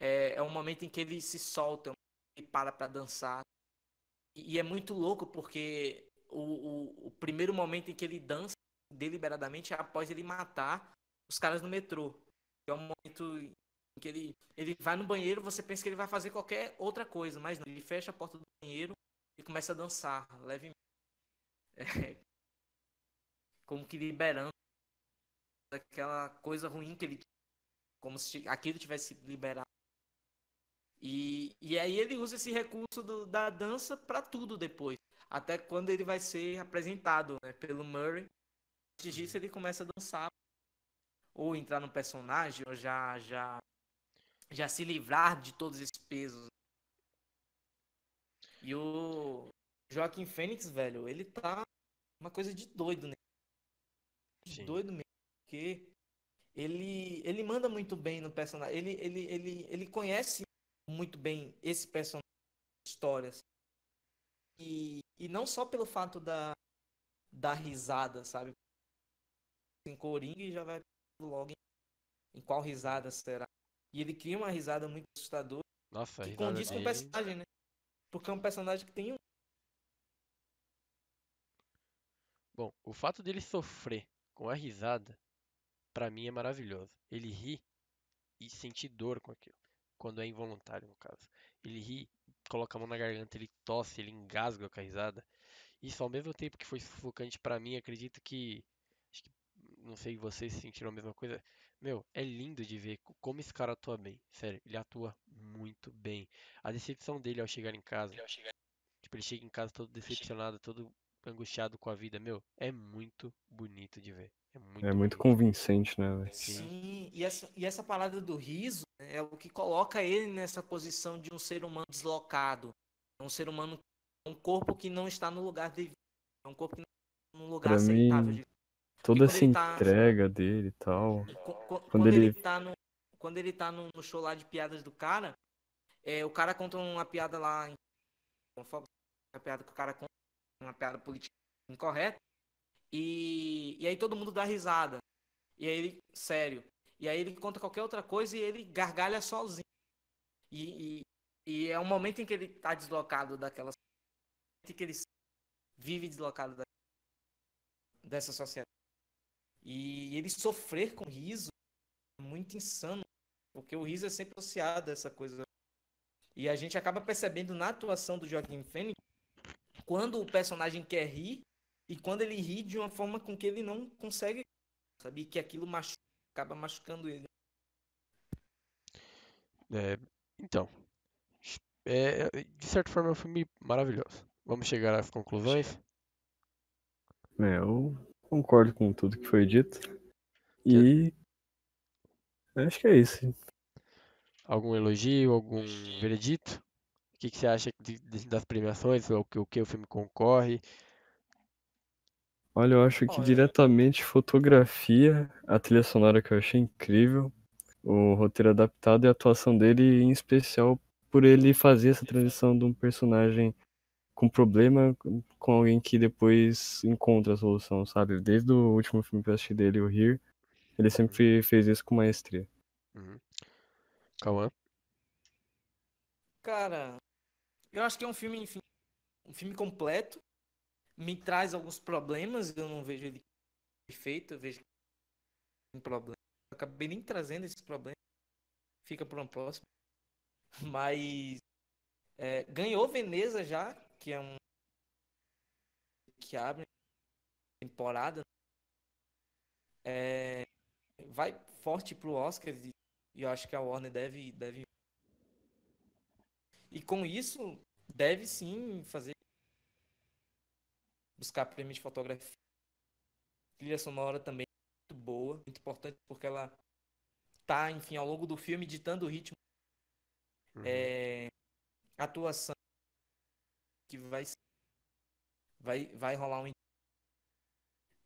é, é um momento em que ele se solta, ele para pra dançar. E, e é muito louco porque o, o, o primeiro momento em que ele dança deliberadamente é após ele matar os caras no metrô. É um momento em que ele, ele vai no banheiro, você pensa que ele vai fazer qualquer outra coisa, mas não. Ele fecha a porta do banheiro e começa a dançar, levemente. É, como que liberando daquela coisa ruim que ele como se aquilo tivesse liberado. E, e aí ele usa esse recurso do- da dança para tudo depois. Até quando ele vai ser apresentado né, pelo Murray. Antes disso ele começa a dançar ou entrar no personagem, ou já, já, já se livrar de todos esses pesos. E o Joaquim Fênix, velho, ele tá uma coisa de doido, né? De Sim. doido mesmo. Porque ele, ele manda muito bem no personagem. Ele, ele, ele, ele conhece muito bem esse personagem, histórias. E, e não só pelo fato da, da risada, sabe? Em Coringa e já vai logo em, em qual risada será. E ele cria uma risada muito assustadora nossa, que condiz com o personagem, né? Porque é um personagem que tem um. Bom, o fato dele sofrer com a risada, pra mim é maravilhoso. Ele ri e sente dor com aquilo, quando é involuntário, no caso. Ele ri, coloca a mão na garganta, ele tosse, ele engasga com a risada. Isso ao mesmo tempo que foi sufocante pra mim, acredito que acho que não sei vocês sentiram a mesma coisa. Meu, é lindo de ver co- como esse cara atua bem. Sério, ele atua muito bem. A decepção dele ao chegar em casa, tipo, ele chega em casa todo decepcionado, todo angustiado com a vida, meu, é muito bonito de ver. É muito É muito convincente, né? Sim. Sim, e essa, e essa parada do riso é o que coloca ele nessa posição de um ser humano deslocado. Um ser humano, um corpo que não está no lugar devido. É um corpo que não está no lugar Pra aceitável. mim, Toda essa tá- entrega dele e tal. Co- Quando quando, ele... ele- tá no quando ele tá no, no show lá de piadas do cara, é, o cara conta uma piada lá em uma piada que o cara conta, uma piada política incorreta, e, e aí todo mundo dá risada. E aí ele, sério. E aí ele conta qualquer outra coisa e ele gargalha sozinho. E, e, e é um momento em que ele tá deslocado daquela que ele vive deslocado da- dessa sociedade. E ele sofrer com riso é muito insano, porque o riso é sempre associado a essa coisa. E a gente acaba percebendo na atuação do Joaquim Fênix quando o personagem quer rir e quando ele ri de uma forma com que ele não consegue, sabe? Que aquilo machu- acaba machucando ele. É, então, é, de certa forma é um filme maravilhoso. Vamos chegar às conclusões? É, eu concordo com tudo que foi dito. E acho que é isso. Algum elogio, algum veredito? O que, que você acha de- de- das premiações? O que, o que o filme concorre? Olha, eu acho que Olha. diretamente fotografia, a trilha sonora que eu achei incrível, o roteiro adaptado e a atuação dele, em especial por ele fazer essa transição de um personagem com problema com alguém que depois encontra a solução, sabe? Desde o último filme que eu assisti dele, o Here, ele sempre fez isso com maestria. Uhum. Cauã? Cara, eu acho que é um filme, enfim, um filme completo. Me traz alguns problemas, eu não vejo ele perfeito, eu vejo que tem problema. Eu acabei nem trazendo esses problemas. Fica para uma próxima. Mas é, ganhou Veneza já, que é um que abre temporada. É, vai forte pro Oscar e eu acho que a Warner deve deve e com isso, deve sim fazer. Buscar prêmio de fotografia. Trilha sonora também muito boa, muito importante, porque ela tá, enfim, ao longo do filme ditando o ritmo. Uhum. É, atuação que vai vai vai rolar um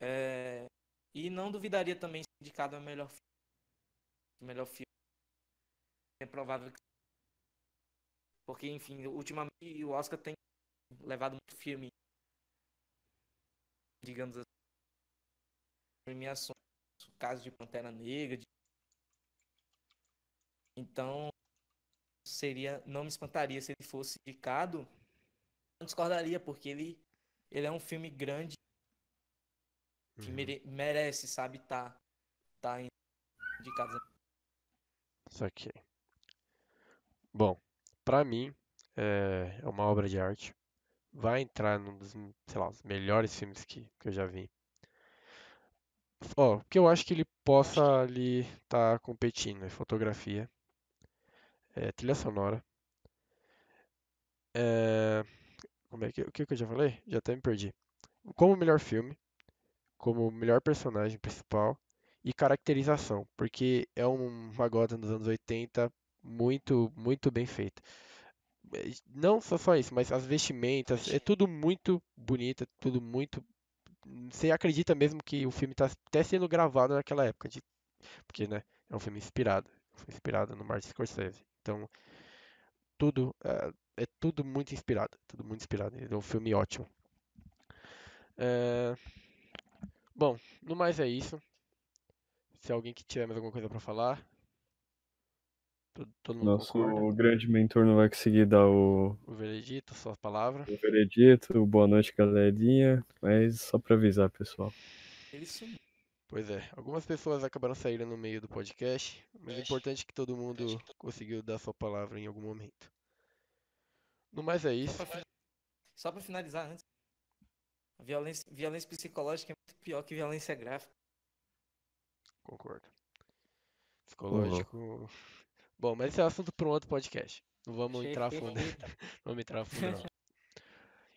é, e não duvidaria também ser indicado a melhor filme. melhor filme é provável que porque, enfim, ultimamente o Oscar tem levado muito filme, digamos assim, premiações, o caso de Pantera Negra. de- Então, seria, não me espantaria se ele fosse indicado. Não discordaria, porque ele, ele é um filme grande que Uhum. mere- merece, sabe, tá, tá indicado. Saquei. Bom, pra mim, é, é uma obra de arte. Vai entrar num dos, sei lá, os melhores filmes que, que eu já vi. Ó, que eu acho que ele possa ali estar competindo é fotografia, é, trilha sonora, é, como é que, o que que eu já falei? Já até me perdi. Como melhor filme, como melhor personagem principal e caracterização, porque é um, Gotham dos anos 80 muito, muito bem feita. É, Não só só isso, mas as vestimentas, é tudo muito bonito, é tudo muito. Você acredita mesmo que o filme está até sendo gravado naquela época, de... porque, né, é um filme inspirado, foi inspirado no Martin Scorsese. Então, tudo é, é tudo muito inspirado, tudo muito inspirado. É um filme ótimo. É, Bom, no mais é isso. Se alguém que tiver mais alguma coisa pra falar, todo, Nosso concorda? grande mentor não vai conseguir dar o, O veredito, sua palavra. o veredito, boa noite, galerinha, mas só pra avisar, pessoal. Ele sumiu. Pois é, algumas pessoas acabaram saindo no meio do podcast, mas é importante que todo mundo conseguiu dar sua palavra em algum momento. No mais é isso. só pra finalizar antes. Violência, violência psicológica é muito pior que violência gráfica. Concordo. Psicológico. Bom, mas esse é assunto para um outro podcast. Não vamos entrar a fundo. Vamos entrar a fundo, não.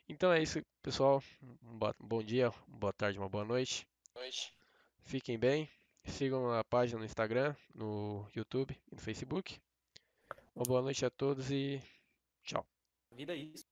Então é isso, pessoal. Um bo- bom dia, uma boa tarde, uma boa noite. Fiquem bem. Sigam a página no Instagram, no YouTube e no Facebook. Uma boa noite a todos e tchau. Vida é isso.